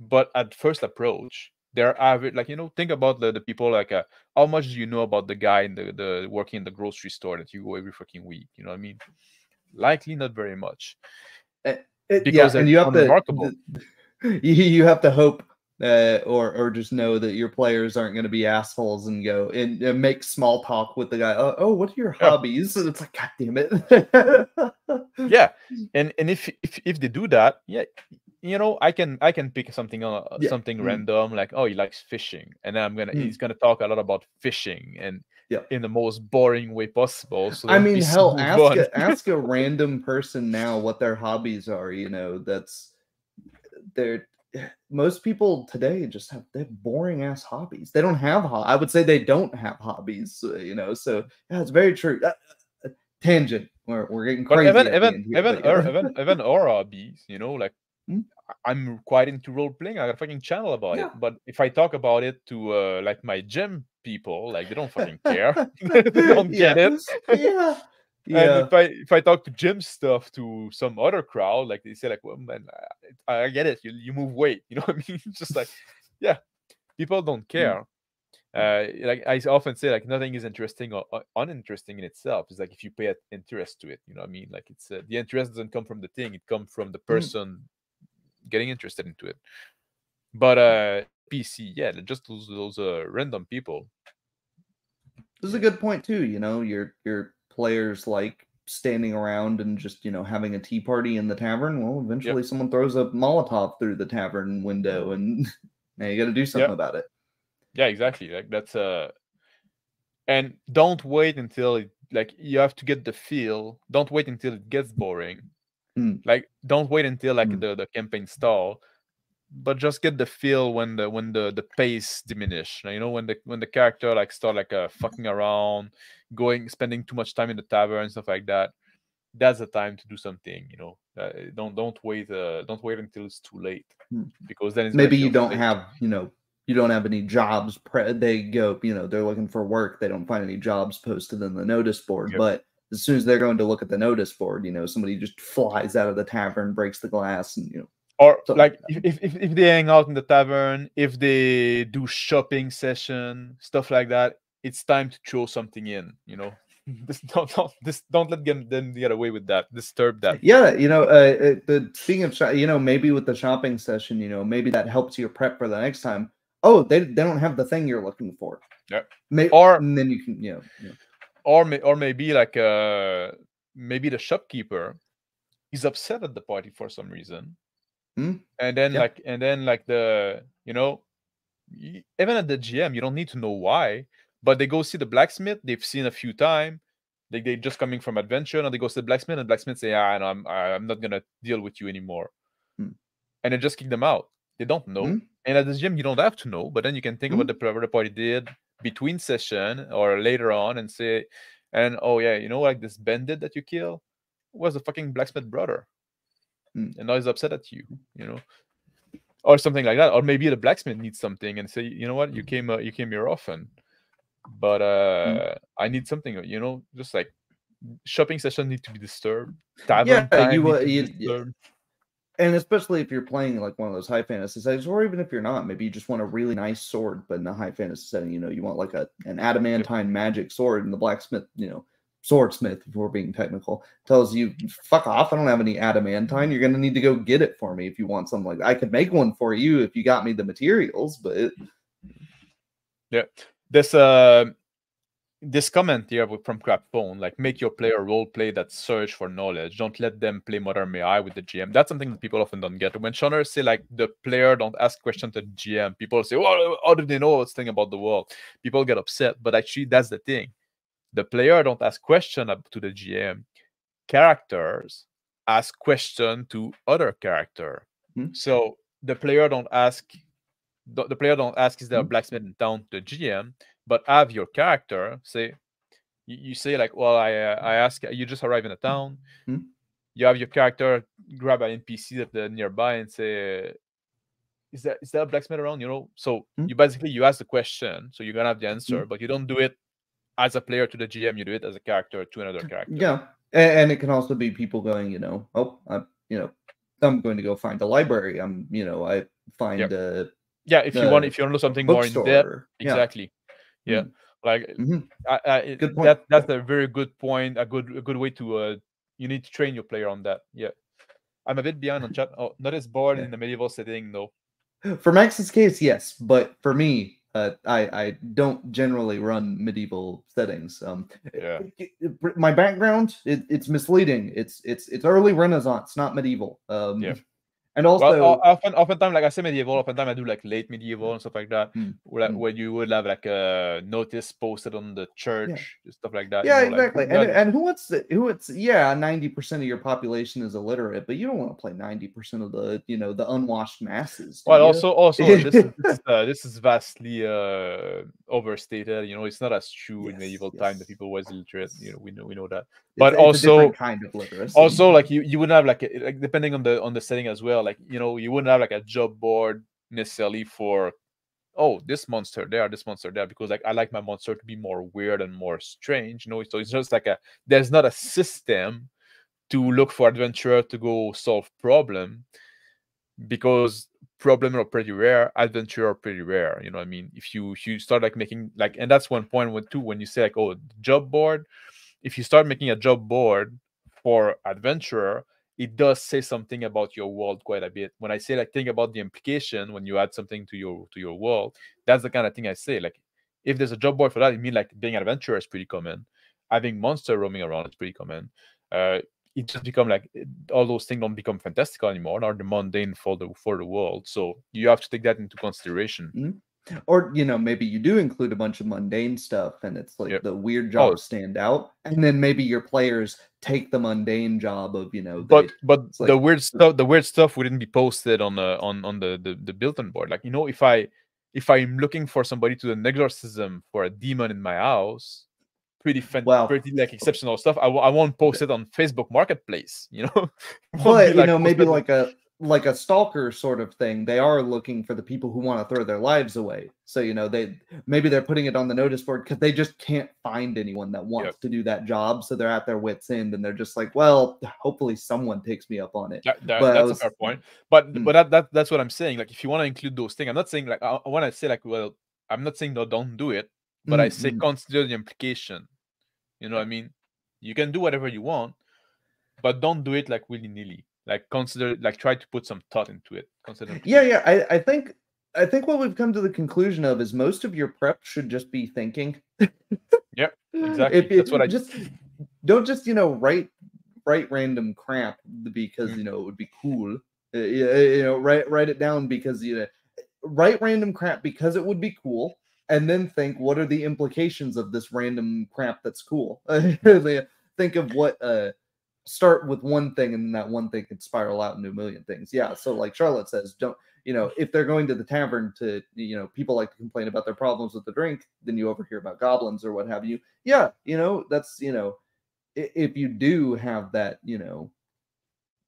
But at first approach, they're average. Like you know, think about the, the people like uh, how much do you know about the guy in the, the working in the grocery store that you go every fucking week? You know what I mean? Likely not very much. it- Because yeah, and you have to you have to hope uh, or or just know that your players aren't going to be assholes and go and, and make small talk with the guy. Oh, oh, what are your Yeah. hobbies? And it's like, God damn it. yeah and and if if if they do that yeah you know i can i can pick something uh, Yeah, something mm. random like oh he likes fishing and then i'm gonna Mm. he's gonna talk a lot about fishing and Yeah. in the most boring way possible so I mean, hell, ask a, ask a random person now what their hobbies are. You know, that's they're most people today just have they have boring ass hobbies. They don't have. Ho- I would say they don't have hobbies. uh, You know, so yeah, it's very true. Uh, uh, tangent. We're we're getting but crazy. even even here, even but yeah. even even our hobbies you know like Hmm? I'm quite into role playing i got a fucking channel about Yeah. it but if i talk about it to uh like my gym people like they don't fucking care they don't get it yeah. And Yeah. if I if I talk to gym stuff to some other crowd, like they say, like, well, man, I, I get it. You you move weight, you know what I mean? Just like, yeah, people don't care. Uh, like I often say, like nothing is interesting or, or uninteresting in itself. It's like if you pay interest to it, you know what I mean? Like it's uh, the interest doesn't come from the thing; it comes from the person getting interested into it. But uh, PC, yeah, just those those uh, random people. This is a good point too. You know, your your players like standing around and just you know having a tea party in the tavern. Well, eventually someone throws a Molotov through the tavern window, and now you got to do something about it. Yeah, exactly. Like that's uh and don't wait until it like you have to get the feel. Don't wait until it gets boring. Mm. Like don't wait until like Mm. the, the campaign stall, but just get the feel when the when the the pace diminish. You know, when the when the character like start like uh fucking around, going spending too much time in the tavern, and stuff like that. That's the time to do something, you know. Uh, don't don't wait uh don't wait until it's too late. Mm. Because then it's Maybe you don't fake. have you know you don't have any jobs. Pre- they go you know they're looking for work. They don't find any jobs posted in the notice board, Yep. but as soon as they're going to look at the notice board, you know somebody just flies out of the tavern, breaks the glass, and you know or something like if, if, if they hang out in the tavern if they do shopping session stuff like that it's time to throw something in you know just don't don't just don't let them, them get away with that disturb that Yeah, you know, uh, uh, the speaking of, you know, maybe with the shopping session, you know, maybe that helps you prep for the next time. Oh, they, they don't have the thing you're looking for. Yeah. May- Or- and then you can, you know, you know, or may, or maybe like uh maybe the shopkeeper is upset at the party for some reason Hmm, and then yeah. like and then like the you know even at the gm you don't need to know why but they go see the blacksmith they've seen a few times they, they just coming from adventure and they go to the blacksmith and the blacksmith say ah no, i'm i'm not gonna deal with you anymore Hmm. and they just kick them out they don't know Hmm. and at the gym you don't have to know but then you can think Hmm. about the, what the party did between session or later on and say and oh yeah, you know, like this bandit that you kill was the fucking blacksmith brother, Mm. and now he's upset at you, you know, or something like that, or maybe the blacksmith needs something and say, you know what, you came, uh, you came here often, but uh, I need something, you know, just like shopping session need to be disturbed. Tavern Yeah, you, uh, you- disturbed. and especially if you're playing like one of those high fantasy settings, or even if you're not, maybe you just want a really nice sword, but in a high fantasy setting, you know, you want like a an adamantine magic sword, and the blacksmith, you know, swordsmith, if we're being technical, tells you, "Fuck off! I don't have any adamantine. You're gonna need to go get it for me if you want something like that. I could make one for you if you got me the materials, but yeah. this uh this comment here from Crapphone like make your player role play that search for knowledge don't let them play modern ai with the gm that's something that people often don't get when shoners say like the player don't ask questions to gm people say well how do they know what's thing about the world people get upset but actually that's the thing the player don't ask question up to the gm characters ask question to other character Hmm. so the player don't ask the, the player don't ask is there a Hmm. blacksmith in town to the gm but have your character say you, you say like well i uh, i ask you just arrive in a town Hmm. you have your character grab an npc at the nearby and say is there is there a blacksmith around you know so Hmm. you basically you ask the question so you're gonna have the answer but you don't do it as a player to the gm you do it as a character to another character yeah, and, and it can also be people going, you know, oh, I'm, you know, I'm going to go find a library. I'm, you know, I find a yeah if you want if you want to know something more in depth bookstore. Yeah. exactly yeah Mm. like Mhm. I, I, Good point. that that's a very good point a good a good way to uh you need to train your player on that yeah i'm a bit behind on chat oh not as bored Yeah. in the medieval setting no For Max's case, yes, but for me, uh, I I don't generally run medieval settings. Um, Yeah. it- it- my background it, it's misleading. It's it's it's early Renaissance, not medieval. Um, Yeah. And also well often oftentimes like i say medieval oftentimes i do like late medieval and stuff like that Mm, where, mm. where you would have like a notice posted on the church stuff like that you yeah, know, exactly. you and, know, and who wants to, who it's yeah, ninety percent of your population is illiterate, but you don't want to play ninety percent of the you know the unwashed masses. Well, ya? also, also this, is, this, is, uh, this is vastly uh, overstated. You know, it's not as true in Yes, medieval time that people was illiterate. You know, we know we know that. It's- but it's also- kind of literacy. Also, like you, you wouldn't have like, a, like depending on the on the setting as well. Like you know, you wouldn't have like a job board necessarily for, oh, this monster there, this monster there, because like I like my monster to be more weird and more strange. You know, so it's just like a there's not a system to look for adventurer to go solve problem because problem are pretty rare adventure are pretty rare you know i mean if you if you start like making like and that's one point when too when you say like oh job board if you start making a job board for adventurer it does say something about your world quite a bit. When i say like think about the implication when you add something to your to your world that's the kind of thing i say like if there's a job board for that it means like being an adventurer is pretty common. Having monster roaming around is pretty common. Uh it just become like all those things don't become fantastical anymore nor the mundane for the for the world. So you have to take that into consideration or you know maybe you do include a bunch of mundane stuff and it's like Yep. the weird Oh. jobs stand out and then maybe your players take the mundane job of you know they, but but it's the weird stuff the weird stuff wouldn't be posted on the on on the the, the built-in board like you know if i if i'm looking for somebody to do an exorcism for a demon in my house pretty fan- Well, pretty like exceptional stuff I w- I won't post it on facebook marketplace you know but you know maybe like a like a stalker sort of thing they are looking for the people who want to throw their lives away so you know they maybe they're putting it on the notice board because they just can't find anyone that wants to do that job so they're at their wits end and they're just like well hopefully someone takes me up on it That- that- But that's was- a fair point. But Mm. but that, that that's what I'm saying. Like if you want to include those things, I'm not saying like I, I want to say like well, I'm not saying no, don't do it, but I Mm, say consider the implication. You know what I mean? You can do whatever you want, but don't do it like willy nilly. Like consider like try to put some thought into it. Consider yeah yeah I, I think i think what we've come to the conclusion of is most of your prep should just be thinking yeah exactly. if you That's what I- just don't just you know write write random crap because Mm. you know it would be cool Uh, you you know write write it down because you know write random crap because it would be cool and then think what are the implications of this random crap that's cool think of what uh start with one thing and then that one thing can spiral out into a million things. Yeah. So like Charlotte says, don't you know, if they're going to the tavern to, you know, people like to complain about their problems with the drink, then you overhear about goblins or what have you. Yeah, you know, that's, you know, if you do have that, you know,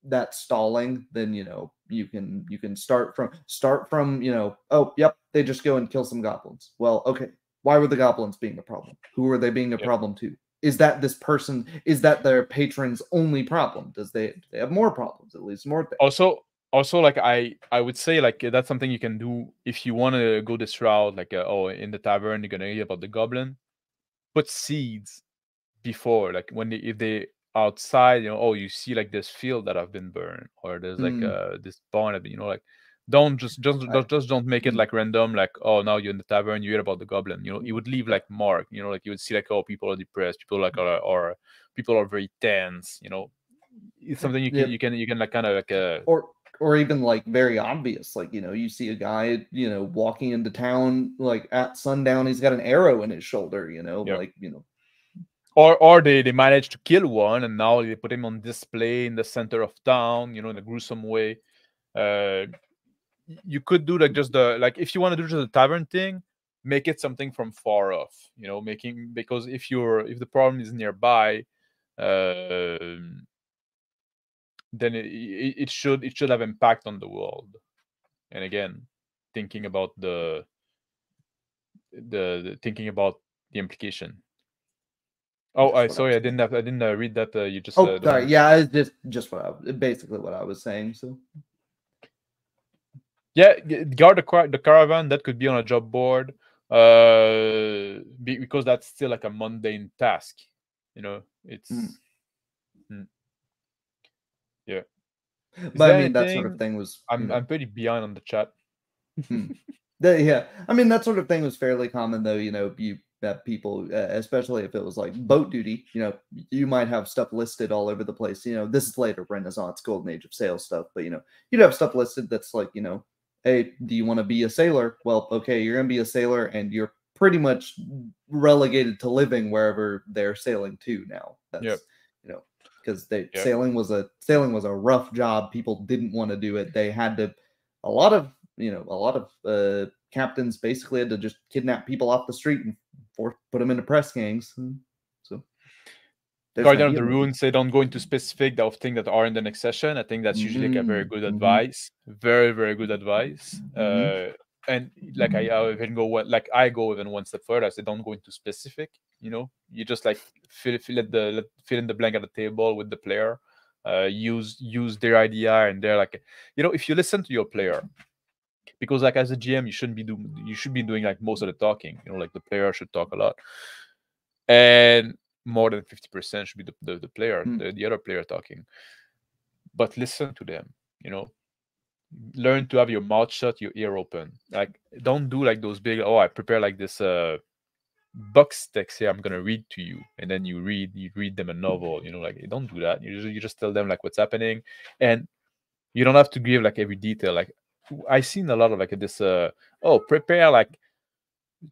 that stalling, then you know, you can you can start from start from, you know, oh, yep, they just go and kill some goblins. Well, okay. Why were the goblins being a problem? Who were they being a yep. problem to? Is that this person is that their patron's only problem? Does they they have more problems, at least more things? Also, also like i i would say like that's something you can do if you want to go this route like uh, oh in the tavern you're gonna hear about the goblin put seeds before like when they if they outside you know oh you see like this field that i've been burned or there's like mm. uh this barn you know like don't just just I, just don't make it mm. like random like oh now you're in the tavern you hear about the goblin you know you would leave like mark you know like you would see like oh people are depressed people like are or people are very tense you know it's something you can yeah. you can you can like kind of like uh, or or even like very obvious like you know you see a guy you know walking into town like at sundown he's got an arrow in his shoulder you know yep. like you know or or they they managed to kill one and now they put him on display in the center of town you know in a gruesome way uh you could do like just the like if you want to do just the tavern thing make it something from far off you know making because if you're if the problem is nearby uh then it, it should it should have impact on the world. And again thinking about the the, the thinking about the implication. Oh i sorry i didn't have i didn't uh, read that uh, you just oh uh, sorry yeah it's just just what I, basically what i was saying so yeah guard the, car- the caravan that could be on a job board uh because that's still like a mundane task you know it's mm. Yeah. but I mean, that sort of thing was. I'm I'm pretty behind on the chat. Hmm. yeah, I mean that sort of thing was fairly common though. You know, you that people, uh, especially if it was like boat duty, you know, you might have stuff listed all over the place. You know, this is later Renaissance, Golden Age of Sail stuff, but you know, you'd have stuff listed that's like, you know, hey, do you want to be a sailor? Well, okay, you're gonna be a sailor, and you're pretty much relegated to living wherever they're sailing to now. That's yep you know, because they yep. sailing was a sailing was a rough job. People didn't want to do it. They had to a lot of you know a lot of uh, captains basically had to just kidnap people off the street and for, put them into press gangs. Guardian of the Runes, they don't go into specific of things that are in the next session. I think that's usually mm-hmm. like a very good mm-hmm. advice. Very, very good advice. Mm-hmm. Uh, and like I, I even go like I go even one step further. I say don't go into specific. You know, you just like fill fill it the let, fill in the blank at the table with the player. Uh, use use their idea and they're like, you know, if you listen to your player, because like as a GM, you shouldn't be doing you should be doing like most of the talking. You know, like the player should talk a lot, and more than fifty percent should be the the, the player, mm. the, the other player talking. But listen to them. You know, learn to have your mouth shut, your ear open. Like don't do like those big. Oh, I prepare like this uh box text here. I'm gonna read to you, and then you read you read them a novel. You know, like don't do that. You just you just tell them like what's happening, and you don't have to give like every detail. Like I seen a lot of like this. Uh oh, prepare like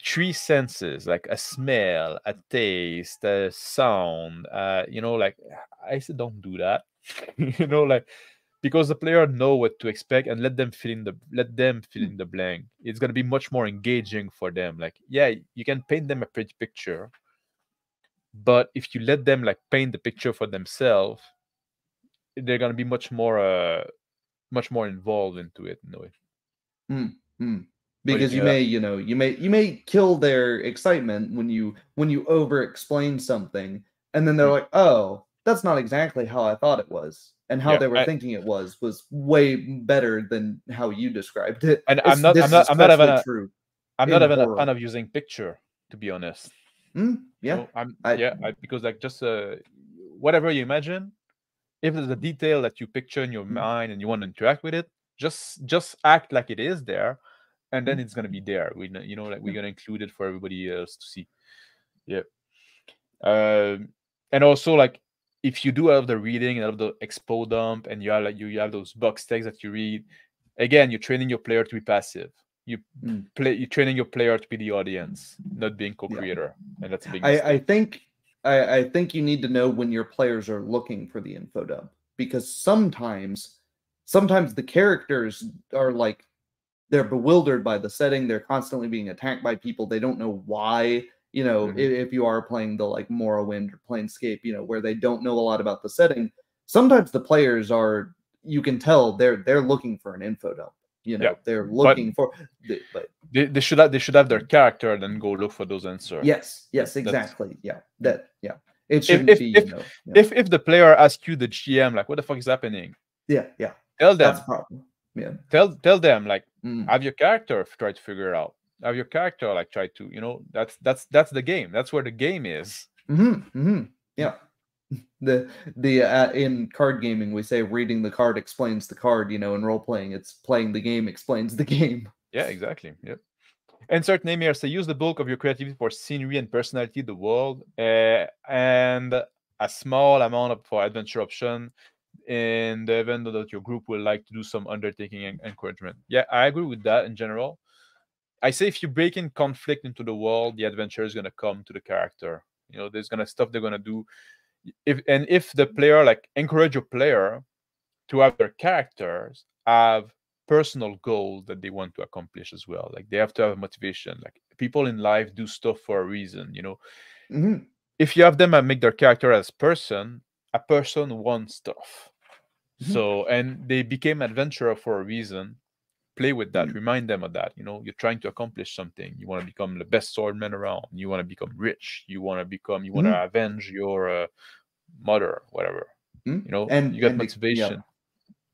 three senses like a smell a taste a sound uh you know like i said don't do that you know like because the player know what to expect and let them fill in the let them fill hmm. in the blank it's going to be much more engaging for them like yeah you can paint them a pretty picture but if you let them like paint the picture for themselves they're going to be much more uh much more involved into it in a way mm-hmm. Because you, you may you know you may you may kill their excitement when you when you over explain something and then they're mm-hmm. like oh that's not exactly how i thought it was and how yeah, they were I, thinking it was was way better than how you described it. And I'm not, I'm not, I'm not even a, true I'm not even a fan of using picture, to be honest. Mm, yeah, so I'm I, yeah I, because like just uh, whatever you imagine, if there's a detail that you picture in your mm. mind and you want to interact with it, just just act like it is there, and then mm. it's gonna be there. We you know like we're gonna include it for everybody else to see. Yeah. Um, and also like if you do have the reading and have the expo dump and you have like you, you have those box text that you read, again, you're training your player to be passive. You mm. play you're training your player to be the audience, not being co-creator. Yeah. And that's a big I, I think I, I think you need to know when your players are looking for the info dump because sometimes sometimes the characters are like they're bewildered by the setting they're constantly being attacked by people they don't know why you know Mhm. if, if you are playing the like morrowind or planescape you know where they don't know a lot about the setting sometimes the players are you can tell they're they're looking for an info dump you know Yeah, they're looking for th- but They, they should have they should have their character and then go look for those answers. yes yes That's- exactly yeah that yeah it shouldn't if- be if- you know yeah. If if the player asks you the GM like what the fuck is happening, yeah yeah tell them that's a problem yeah tell tell them like Mm. have your character try to figure it out. Have your character like try to you know that's that's that's the game. That's where the game is. hmm hmm Yeah. The the uh, in card gaming we say reading the card explains the card. You know, in role playing it's playing the game explains the game. Yeah, exactly. Yep. Insert name here. So use the bulk of your creativity for scenery and personality, the world, uh, and a small amount of for adventure option in the event that your group will like to do some undertaking and encouragement. Yeah, I agree with that in general. I say if you break in conflict into the world, the adventure is gonna come to the character. You know, there's gonna stuff they're gonna do. If and if the player like encourage your player to have their characters have personal goals that they want to accomplish as well. Like they have to have a motivation. Like people in life do stuff for a reason, you know. hmm If you have them and make their character as person, a person wants stuff. Mhm. So and they became adventurer for a reason. Play with that, Mhm. remind them of that. You know, you're trying to accomplish something. You want to become the best swordman around. You want to become rich. You want to become. You want to Mhm. avenge your uh, mother, whatever. Mhm. You know, And- you got and the- yeah. motivation.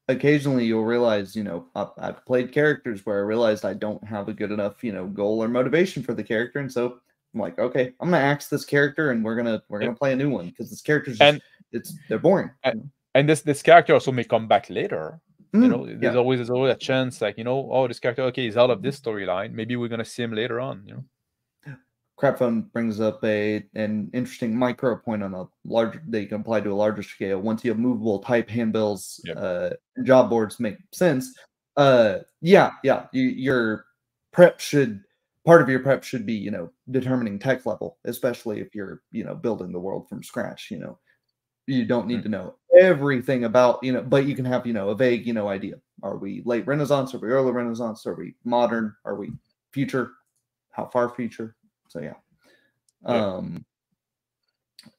Occasionally you'll realize, you know, I've, I've played characters where I realized I don't have a good enough, you know, goal or motivation for the character, and so I'm like, okay, I'm gonna axe this character, and we're gonna we're gonna play a new one because this character's just, And- it's they're boring. and- and this this character also may come back later you Mm, know there's yeah. always there's always a chance like you know oh this character okay he's out of this storyline maybe we're gonna see him later on you know Crapphone brings up a an interesting micro point on a larger that you can apply to a larger scale. Once you have movable type handbills, Yep. uh, job boards make sense. Uh, yeah, yeah. You, your prep should part of your prep should be you know determining tech level, especially if you're you know building the world from scratch. You know, you don't need Mm. to know everything about you know, but you can have you know a vague you know idea. Are we late Renaissance? Are we early Renaissance? Are we modern? Are we future? How far future? So yeah. Yeah. Um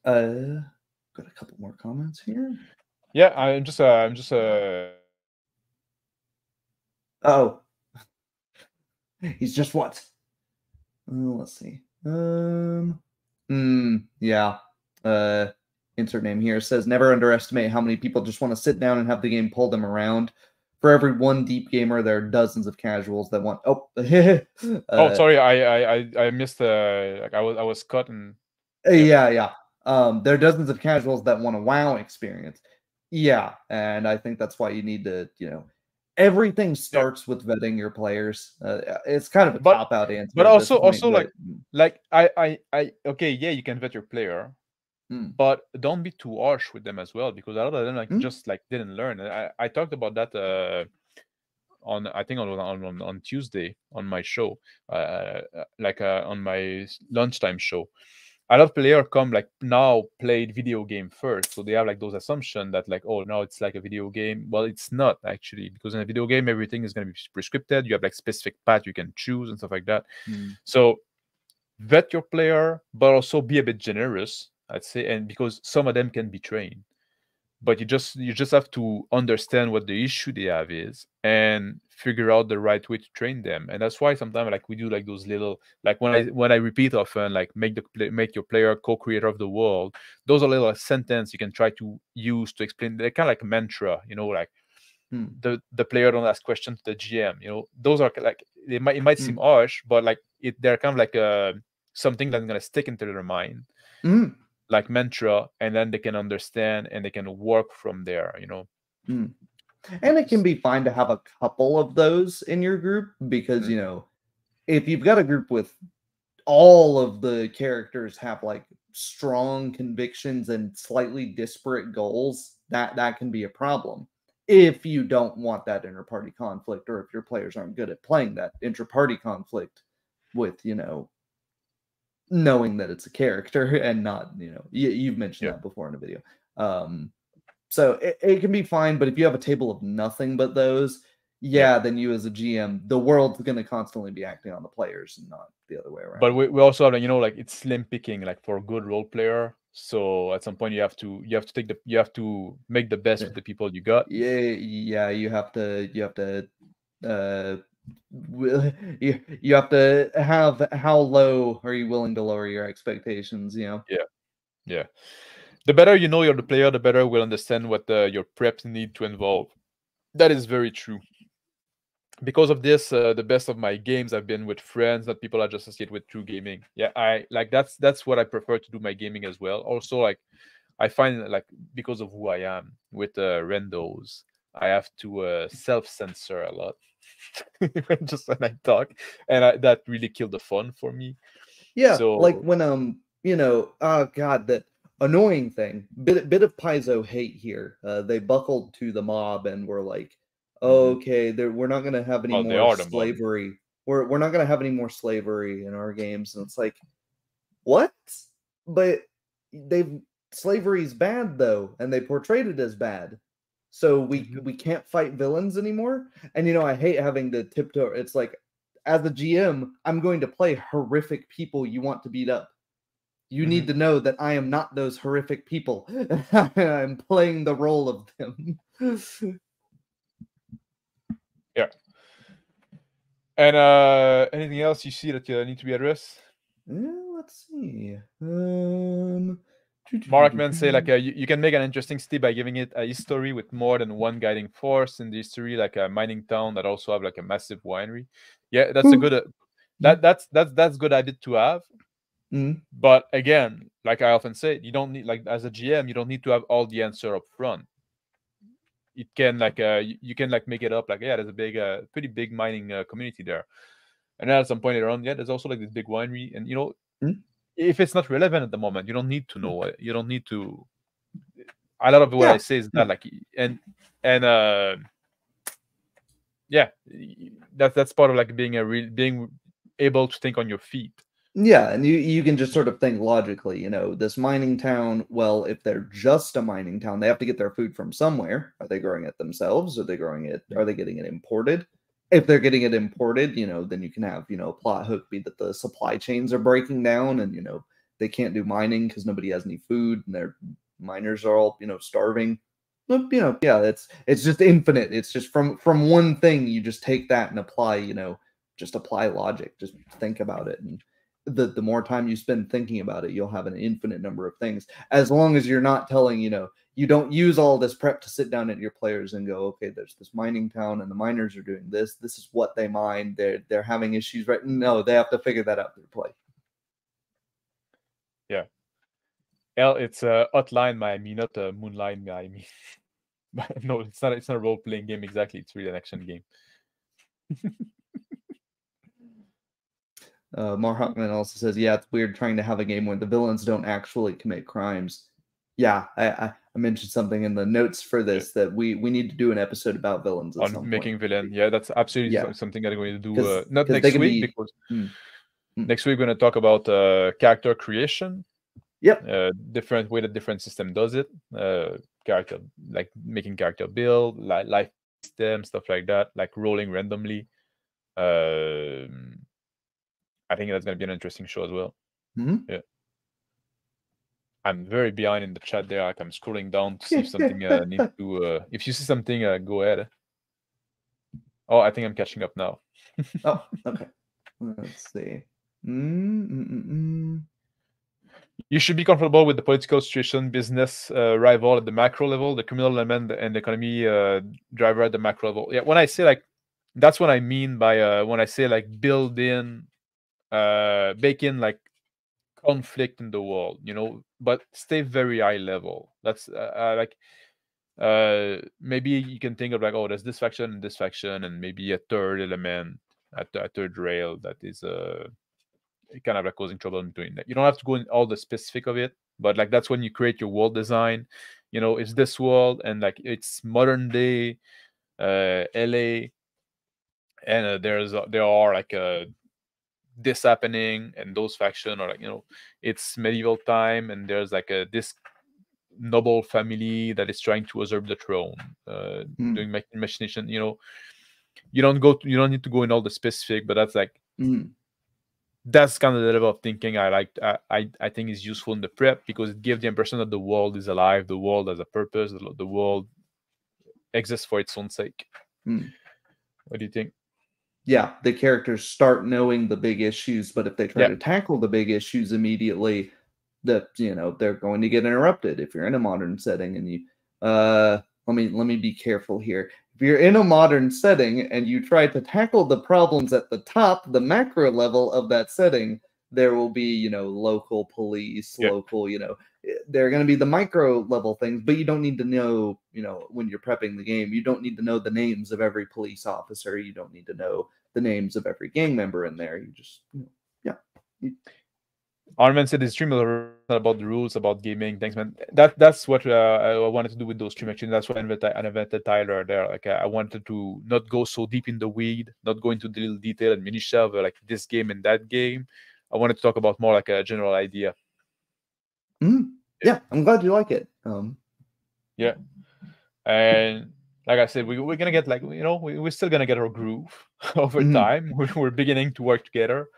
uh got a couple more comments here. yeah i'm just uh, i'm just uh Oh. He's just what? Uh, let's see. Um hmm, yeah. Uh insert name here says never underestimate how many people just want to sit down and have the game pull them around. For every one deep gamer, there are dozens of casuals that want. Oh, oh uh, sorry i i i, missed uh like i was i was cut and Uh, yeah, yeah. Um, there are dozens of casuals that want a WoW experience. Yeah, and I think that's why you need to, you know, everything starts with vetting your players. Uh, it's kind of a But- cop out answer, but also- point, also, like, like i i i okay yeah you can vet your player Mm. but don't be too harsh with them as well because a lot of them like Mm. just like didn't learn i i talked about that uh on i think on on on, tuesday on my show uh uh, like uh, on my lunchtime show a lot of players come like now played video game first so they have like those assumption that like oh now it's like a video game well it's not actually because in a video game everything is going to be prescripted you have like specific path you can choose and stuff like that Mm. so vet your player, but also be a bit generous, I'd say, and because some of them can be trained. But you just you just have to understand what the issue they have is and figure out the right way to train them. And that's why sometimes like we do like those little like when I when I repeat often like make the make your player co-creator of the world. Those are little sentence you can try to use to explain. They're kind of like a mantra, you know, like Hmm. the the player don't ask questions to the GM. You know, those are like it might it might Hmm. seem harsh, but like it they're kind of like uh, something that's gonna stick into their mind, Mm. Like mantra, and then they can understand and they can work from there. You know, Mm. And it can be fine to have a couple of those in your group because, Mm. you know, if you've got a group with all of the characters have like strong convictions and slightly disparate goals, that that can be a problem. If you don't want that inter-party conflict or if your players aren't good at playing that intra-party conflict with, you know, knowing that it's a character and not you know you, you've mentioned Yeah. that before in a video um so it, it can be fine but if you have a table of nothing but those yeah, then you as a gm the world's going to constantly be acting on the players and not the other way around But we, we also have, you know, like it's slim picking, like for a good role player. So at some point, you have to you have to take the you have to make the best Yeah. with the people you got. yeah yeah you have to you have to uh you, you have to have how low are you willing to lower your expectations you know Yeah. Yeah the better you know you're the player, the better we'll understand what uh, your preps need to involve. That is very true. Because of this, uh, the best of my games i've been with friends, that people I just associate with true gaming. Yeah, I like that's that's what I prefer to do my gaming as well. Also, like I find like because of who I am with uh, rendos, I have to uh, self censor a lot. just when I talk, and I, that really killed the fun for me. Yeah, so, like when um, you know, oh god, that annoying thing. Bit bit of Paizo hate here. Uh, they buckled to the mob and were like, okay, there we're not gonna have any Mm-hmm. Well, more slavery. We're we're not gonna have any more slavery in our games. And it's like, what? But they've slavery's bad though, and they portrayed it as bad. So we Mhm. we can't fight villains anymore. And you know, I hate having to tiptoe. It's like as a GM, I'm going to play horrific people you want to beat up. You need to know that I am not those horrific people. I'm playing the role of them. Yeah. And uh anything else you see that uh, need to be addressed? Yeah, let's see. Um, Markman say like uh, you, you can make an interesting city by giving it a history with more than one guiding force in the history, like a mining town that also have like a massive winery. Yeah, that's a good. Uh, that that's that's that's good idea to have. Mm. But again, like I often say, you don't need like as a GM, you don't need to have all the answer up front. It can like uh you, you can like make it up like yeah, there's a big uh pretty big mining uh, community there, and then at some point later on, yeah, there's also like this big winery, and you know, Mm. If it's not relevant at the moment, you don't need to know it. You don't need to. A lot of what Yeah. I say is that like and and uh yeah, that's that's part of like being a real being able to think on your feet. Yeah, and you you can just sort of think logically, you know, this mining town, well, if they're just a mining town, they have to get their food from somewhere. Are they growing it themselves? Are they growing it? Are they getting it imported? If they're getting it imported, you know, then you can have, you know, a plot hook be that the supply chains are breaking down and, you know, they can't do mining because nobody has any food and their miners are all, you know, starving. But, you know, yeah, it's it's just infinite. It's just from from one thing, you just take that and apply, you know, just apply logic. Just think about it and the the more time you spend thinking about it, you'll have an infinite number of things. As long as you're not telling, you know, you don't use all this prep to sit down at your players and go, okay, there's this mining town and the miners are doing this. This is what they mine. They're they're having issues, right? No, they have to figure that out through play. Yeah. L, it's a Hotline Miami, not a Moonlight Miami. No, it's not. It's not a role playing game exactly. It's really an action game. Uh, Mar Huckman also says, yeah, it's weird trying to have a game where the villains don't actually commit crimes. Yeah, I, I, I mentioned something in the notes for this that we we need to do an episode about villains on point. making villain. Yeah, that's absolutely Yeah. something that I'm going to do. Uh, not next week be- because Mm. Next week we're going to talk about uh, character creation. Yep. Uh, different way that different system does it. Uh, character like making character build, like life system stuff like that, like rolling randomly. Um, I think that's going to be an interesting show as well. Mhm. I'm very behind in the chat there. Like I'm scrolling down to see if something uh, needs to. Uh, if you see something, uh, go ahead. Oh, I think I'm catching up now. Oh, okay. Let's see. Mm, mm, mm, mm. You should be comfortable with the political situation, business uh, rival at the macro level, the criminal element, and the economy uh, driver at the macro level. Yeah, when I say like, that's what I mean by uh, when I say like build in, uh, bake like conflict in the world, you know, but stay very high level. That's uh, uh, like, uh, maybe you can think of like, oh, there's this faction and this faction, and maybe a third element, a, a third rail that is uh kind of like causing trouble in doing that. You don't have to go in all the specific of it, but like that's when you create your world design. You know, it's this world and like it's modern day uh LA and uh, there's uh, there are like uh this happening and those faction or like you know it's medieval time and there's like a this noble family that is trying to usurp the throne uh Mm. doing mach- machination you know you don't go you don't need to go in all the specific but that's like Mhm. that's kind of the level of thinking I like. I, I I think is useful in the prep because it gives the impression that the world is alive, the world has a purpose, the, the world exists for its own sake. Hmm. What do you think? Yeah, the characters start knowing the big issues, but if they try Yeah. to tackle the big issues immediately, that you know they're going to get interrupted. If you're in a modern setting and you, uh, let me let me be careful here. If you're in a modern setting and you try to tackle the problems at the top, the macro level of that setting, there will be you know local police, Yeah. local you know eh, they're going to be the micro level things, but you don't need to know, you know, when you're prepping the game, you don't need to know the names of every police officer. You don't need to know the names of every gang member in there. You just, you know, Armin said his stream was about the rules about gaming. Thanks, man. That that's what uh, I wanted to do with those stream actually. That's why I invited, I invited Tyler there. Like I wanted to not go so deep in the weed, not go into the little detail and minutia of like this game and that game. I wanted to talk about more like a general idea. mm, yeah, I'm glad you like it. Um, yeah, and like I said, we, we're gonna get like you know we, we're still gonna get our groove over Mhm. time. We're, we're beginning to work together.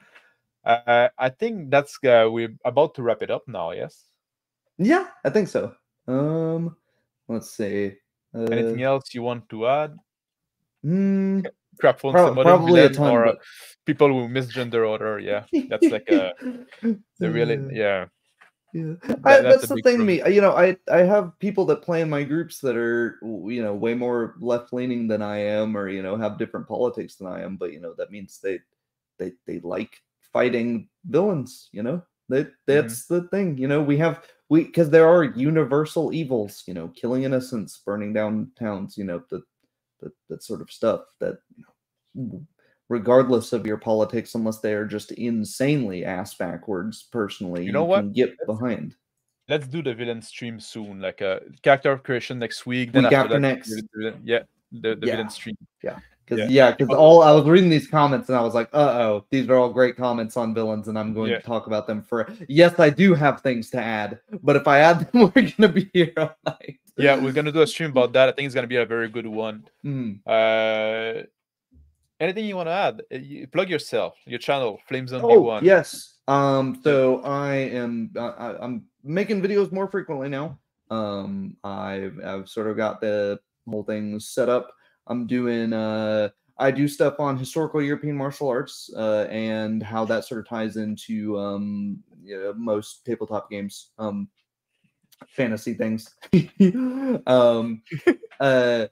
Uh, I think that's uh, we're about to wrap it up now. Yes. yeah, I think so. Um, let's see. Uh, Anything else you want to add? mm, Crapphones, prob- the probably a ton, or but- people who misgender other. Yeah, that's like a the really yeah. Yeah, That- I, that's that's the thing to me. You know, I I have people that play in my groups that are you know way more left leaning than I am, or you know have different politics than I am. But you know that means they they they like fighting villains. You know that mm-hmm. that's the thing. You know we have we because there are universal evils. You know, killing innocents, burning down towns. You know that that that sort of stuff. That regardless of your politics, unless they are just insanely ass backwards, personally, You know what? can get behind. Let's do the villain stream soon, like a character creation next week. Week after after that, next. yeah, the, the Yeah. villain stream. Because Yeah. yeah, because Oh. all I was reading these comments and I was like, uh oh, these are all great comments on villains, and I'm going Yeah. to talk about them for. Yes, I do have things to add, but if I add them, we're gonna be here all night. Yeah, we're gonna do a stream about that. I think it's gonna be a very good one. Mm. Uh, anything you want to add? Uh, you- Plug yourself, your channel, Flame Zone Oh B1. yes. Um. So I am. I, I- I'm making videos more frequently now. Um. I've I've sort of got the whole thing set up. I'm doing. Uh. I do stuff on historical European martial arts uh, and how that sort of ties into um, you know, most tabletop games, um, fantasy things. um, uh,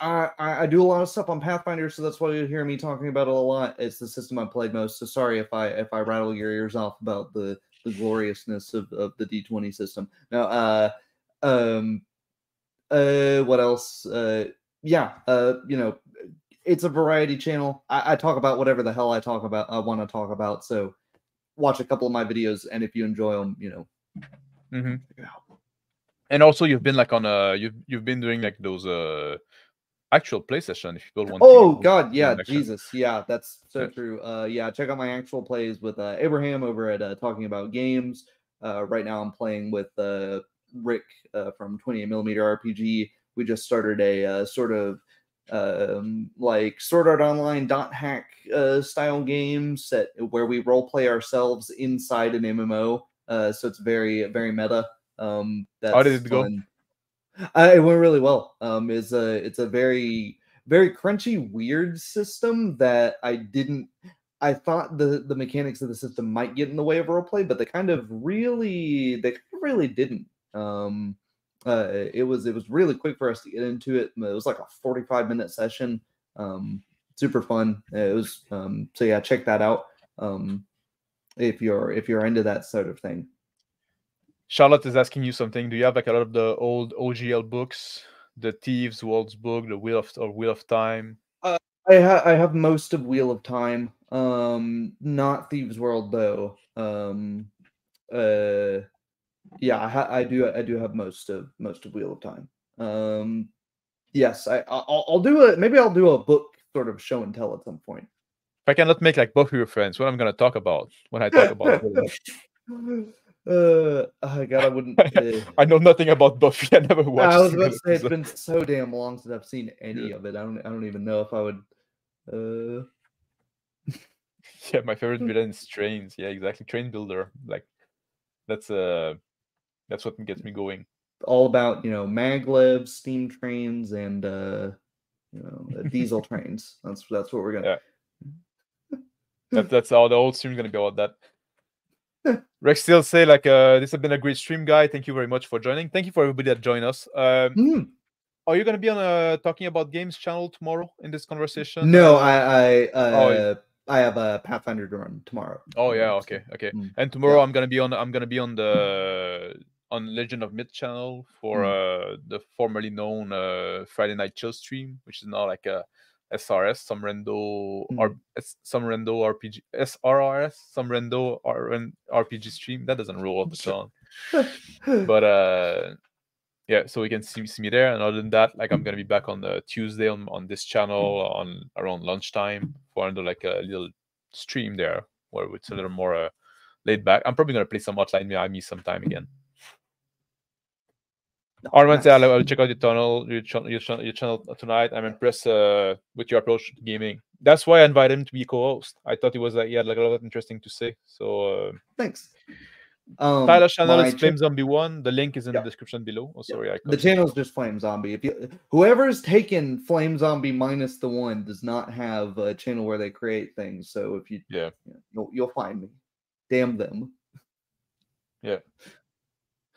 I, I do a lot of stuff on Pathfinder, so that's why you hear me talking about it a lot. It's the system I played most. So sorry if I if I rattle your ears off about the the gloriousness of, of the D20 system. Now, uh, um, uh, what else? Uh, yeah, uh, you know, it's a variety channel. I, I talk about whatever the hell I talk about. I want to talk about. So watch a couple of my videos, and if you enjoy them, you know, Mhm. out. And also, you've been like on a you've you've been doing like those uh actual play session. If people want. Oh God, yeah. Jesus, yeah, that's so Yeah. true. Uh, yeah, check out my actual plays with uh, Abraham over at uh, Talking About Games. Uh, right now, I'm playing with uh, Rick uh, from 28 Millimeter RPG. We just started a uh, sort of um, like Sword Art Online dot hack uh, style game set where we role play ourselves inside an MMO. Uh, so it's very very meta. Um, that's How did it go? Uh, it went really well. Um, it's a it's a very very crunchy, weird system that I didn't. I thought the the mechanics of the system might get in the way of role play, but they kind of really they kind of really didn't. Um, uh, it was it was really quick for us to get into it. It was like a forty five minute session. Um, super fun. It was um, so yeah, check that out. Um, if you're if you're into that sort of thing. Charlotte is asking you something. Do you have like a lot of the old OGL books, the Thieves World's book, the Wheel of or Wheel of Time? I ha- I have most of Wheel of Time. Um, not Thieves World though. Um, uh, yeah, I, ha- I do I do have most of most of Wheel of Time. Um, yes, I I'll, I'll do a maybe I'll do a book sort of show and tell at some point. If I cannot make like Buffy reference, what I'm gonna talk about when I talk about uh, oh god, I wouldn't. Uh, I know nothing about Buffy. I never watched. I a was about to say it's been so damn long since I've seen any of it. I don't. I don't even know if I would. Uh, Yeah, my favorite villain is Trains. Yeah, exactly. Train builder. Like that's uh that's what gets me going. all about you know maglev, steam trains, and uh, you know uh, diesel trains. That's that's what we're gonna. That, that's all the whole stream gonna be about that. Rex still say like uh this has been a great stream, guy. Thank you very much for joining. Thank you for everybody that joined us. Um, Hmm. are you gonna be on a talking about games channel tomorrow in this conversation? No, Uh, I I Oh, uh, I have a Pathfinder to run tomorrow. Oh yeah, Um, okay, okay. Mm, And tomorrow yeah. I'm gonna be on I'm gonna be on the on Legend of Myth channel for uh the formerly known uh Friday Night Chill stream, which is now like a SRS, some rendo or S- some rendo RPG SRRS, some rendo RN RPG stream. That doesn't roll off the tongue. But uh yeah, so we can see, see me there. And other than that, like I'm gonna be back on the Tuesday on, on this channel on around lunchtime for another like a little stream there where it's a little more uh, laid back. I'm probably gonna play some Hotline Miami sometime again. Arman said, I'll, I'll check out your tunnel, your, channel, your, channel, your channel tonight. I'm impressed uh, with your approach to gaming. That's why I invited him to be co-host. I thought he was like he had like a lot of interesting to say. So uh, Thanks. Um, Tyler's channel is Flame Zombie One. The link is in Yeah. the description below. Oh, Yeah. sorry, I the you. channel's just Flame Zombie. If you whoever's taken Flame Zombie minus the one does not have a channel where they create things. So if you Yeah. you'll you'll find me. Damn them.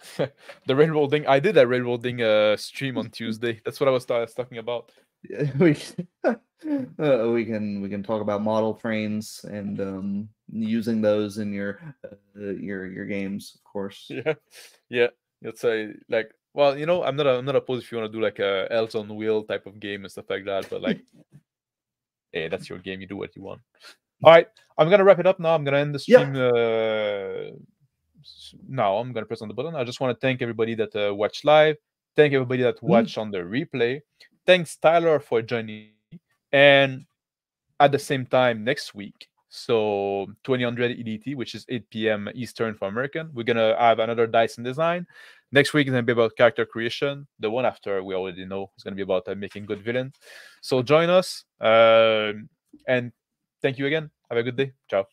the railroading. I did a railroading uh, stream on Tuesday. That's what I was, ta- was talking about. we can, uh, we can we can talk about model trains and um, using those in your uh, your your games, of course. Yeah, yeah. Let's say like. Well, you know, I'm not. I'm not opposed if you want to do like a Elves on Wheel type of game and stuff like that. But like, hey, that's your game. You do what you want. All right, I'm gonna wrap it up now. I'm gonna end the Yeah. stream. Uh, s- now I'm gonna press on the button. I just want to thank everybody that uh, watched live. Thank everybody that watched on the replay. Thanks Tyler for joining, and at the same time next week. So 2000 EDT, which is 8 p.m. Eastern for American. We're gonna have another Dice & Design. Next week is gonna be about character creation. The one after we already know is gonna be about uh, making good villains. So join us, um, and thank you again. Have a good day. Ciao.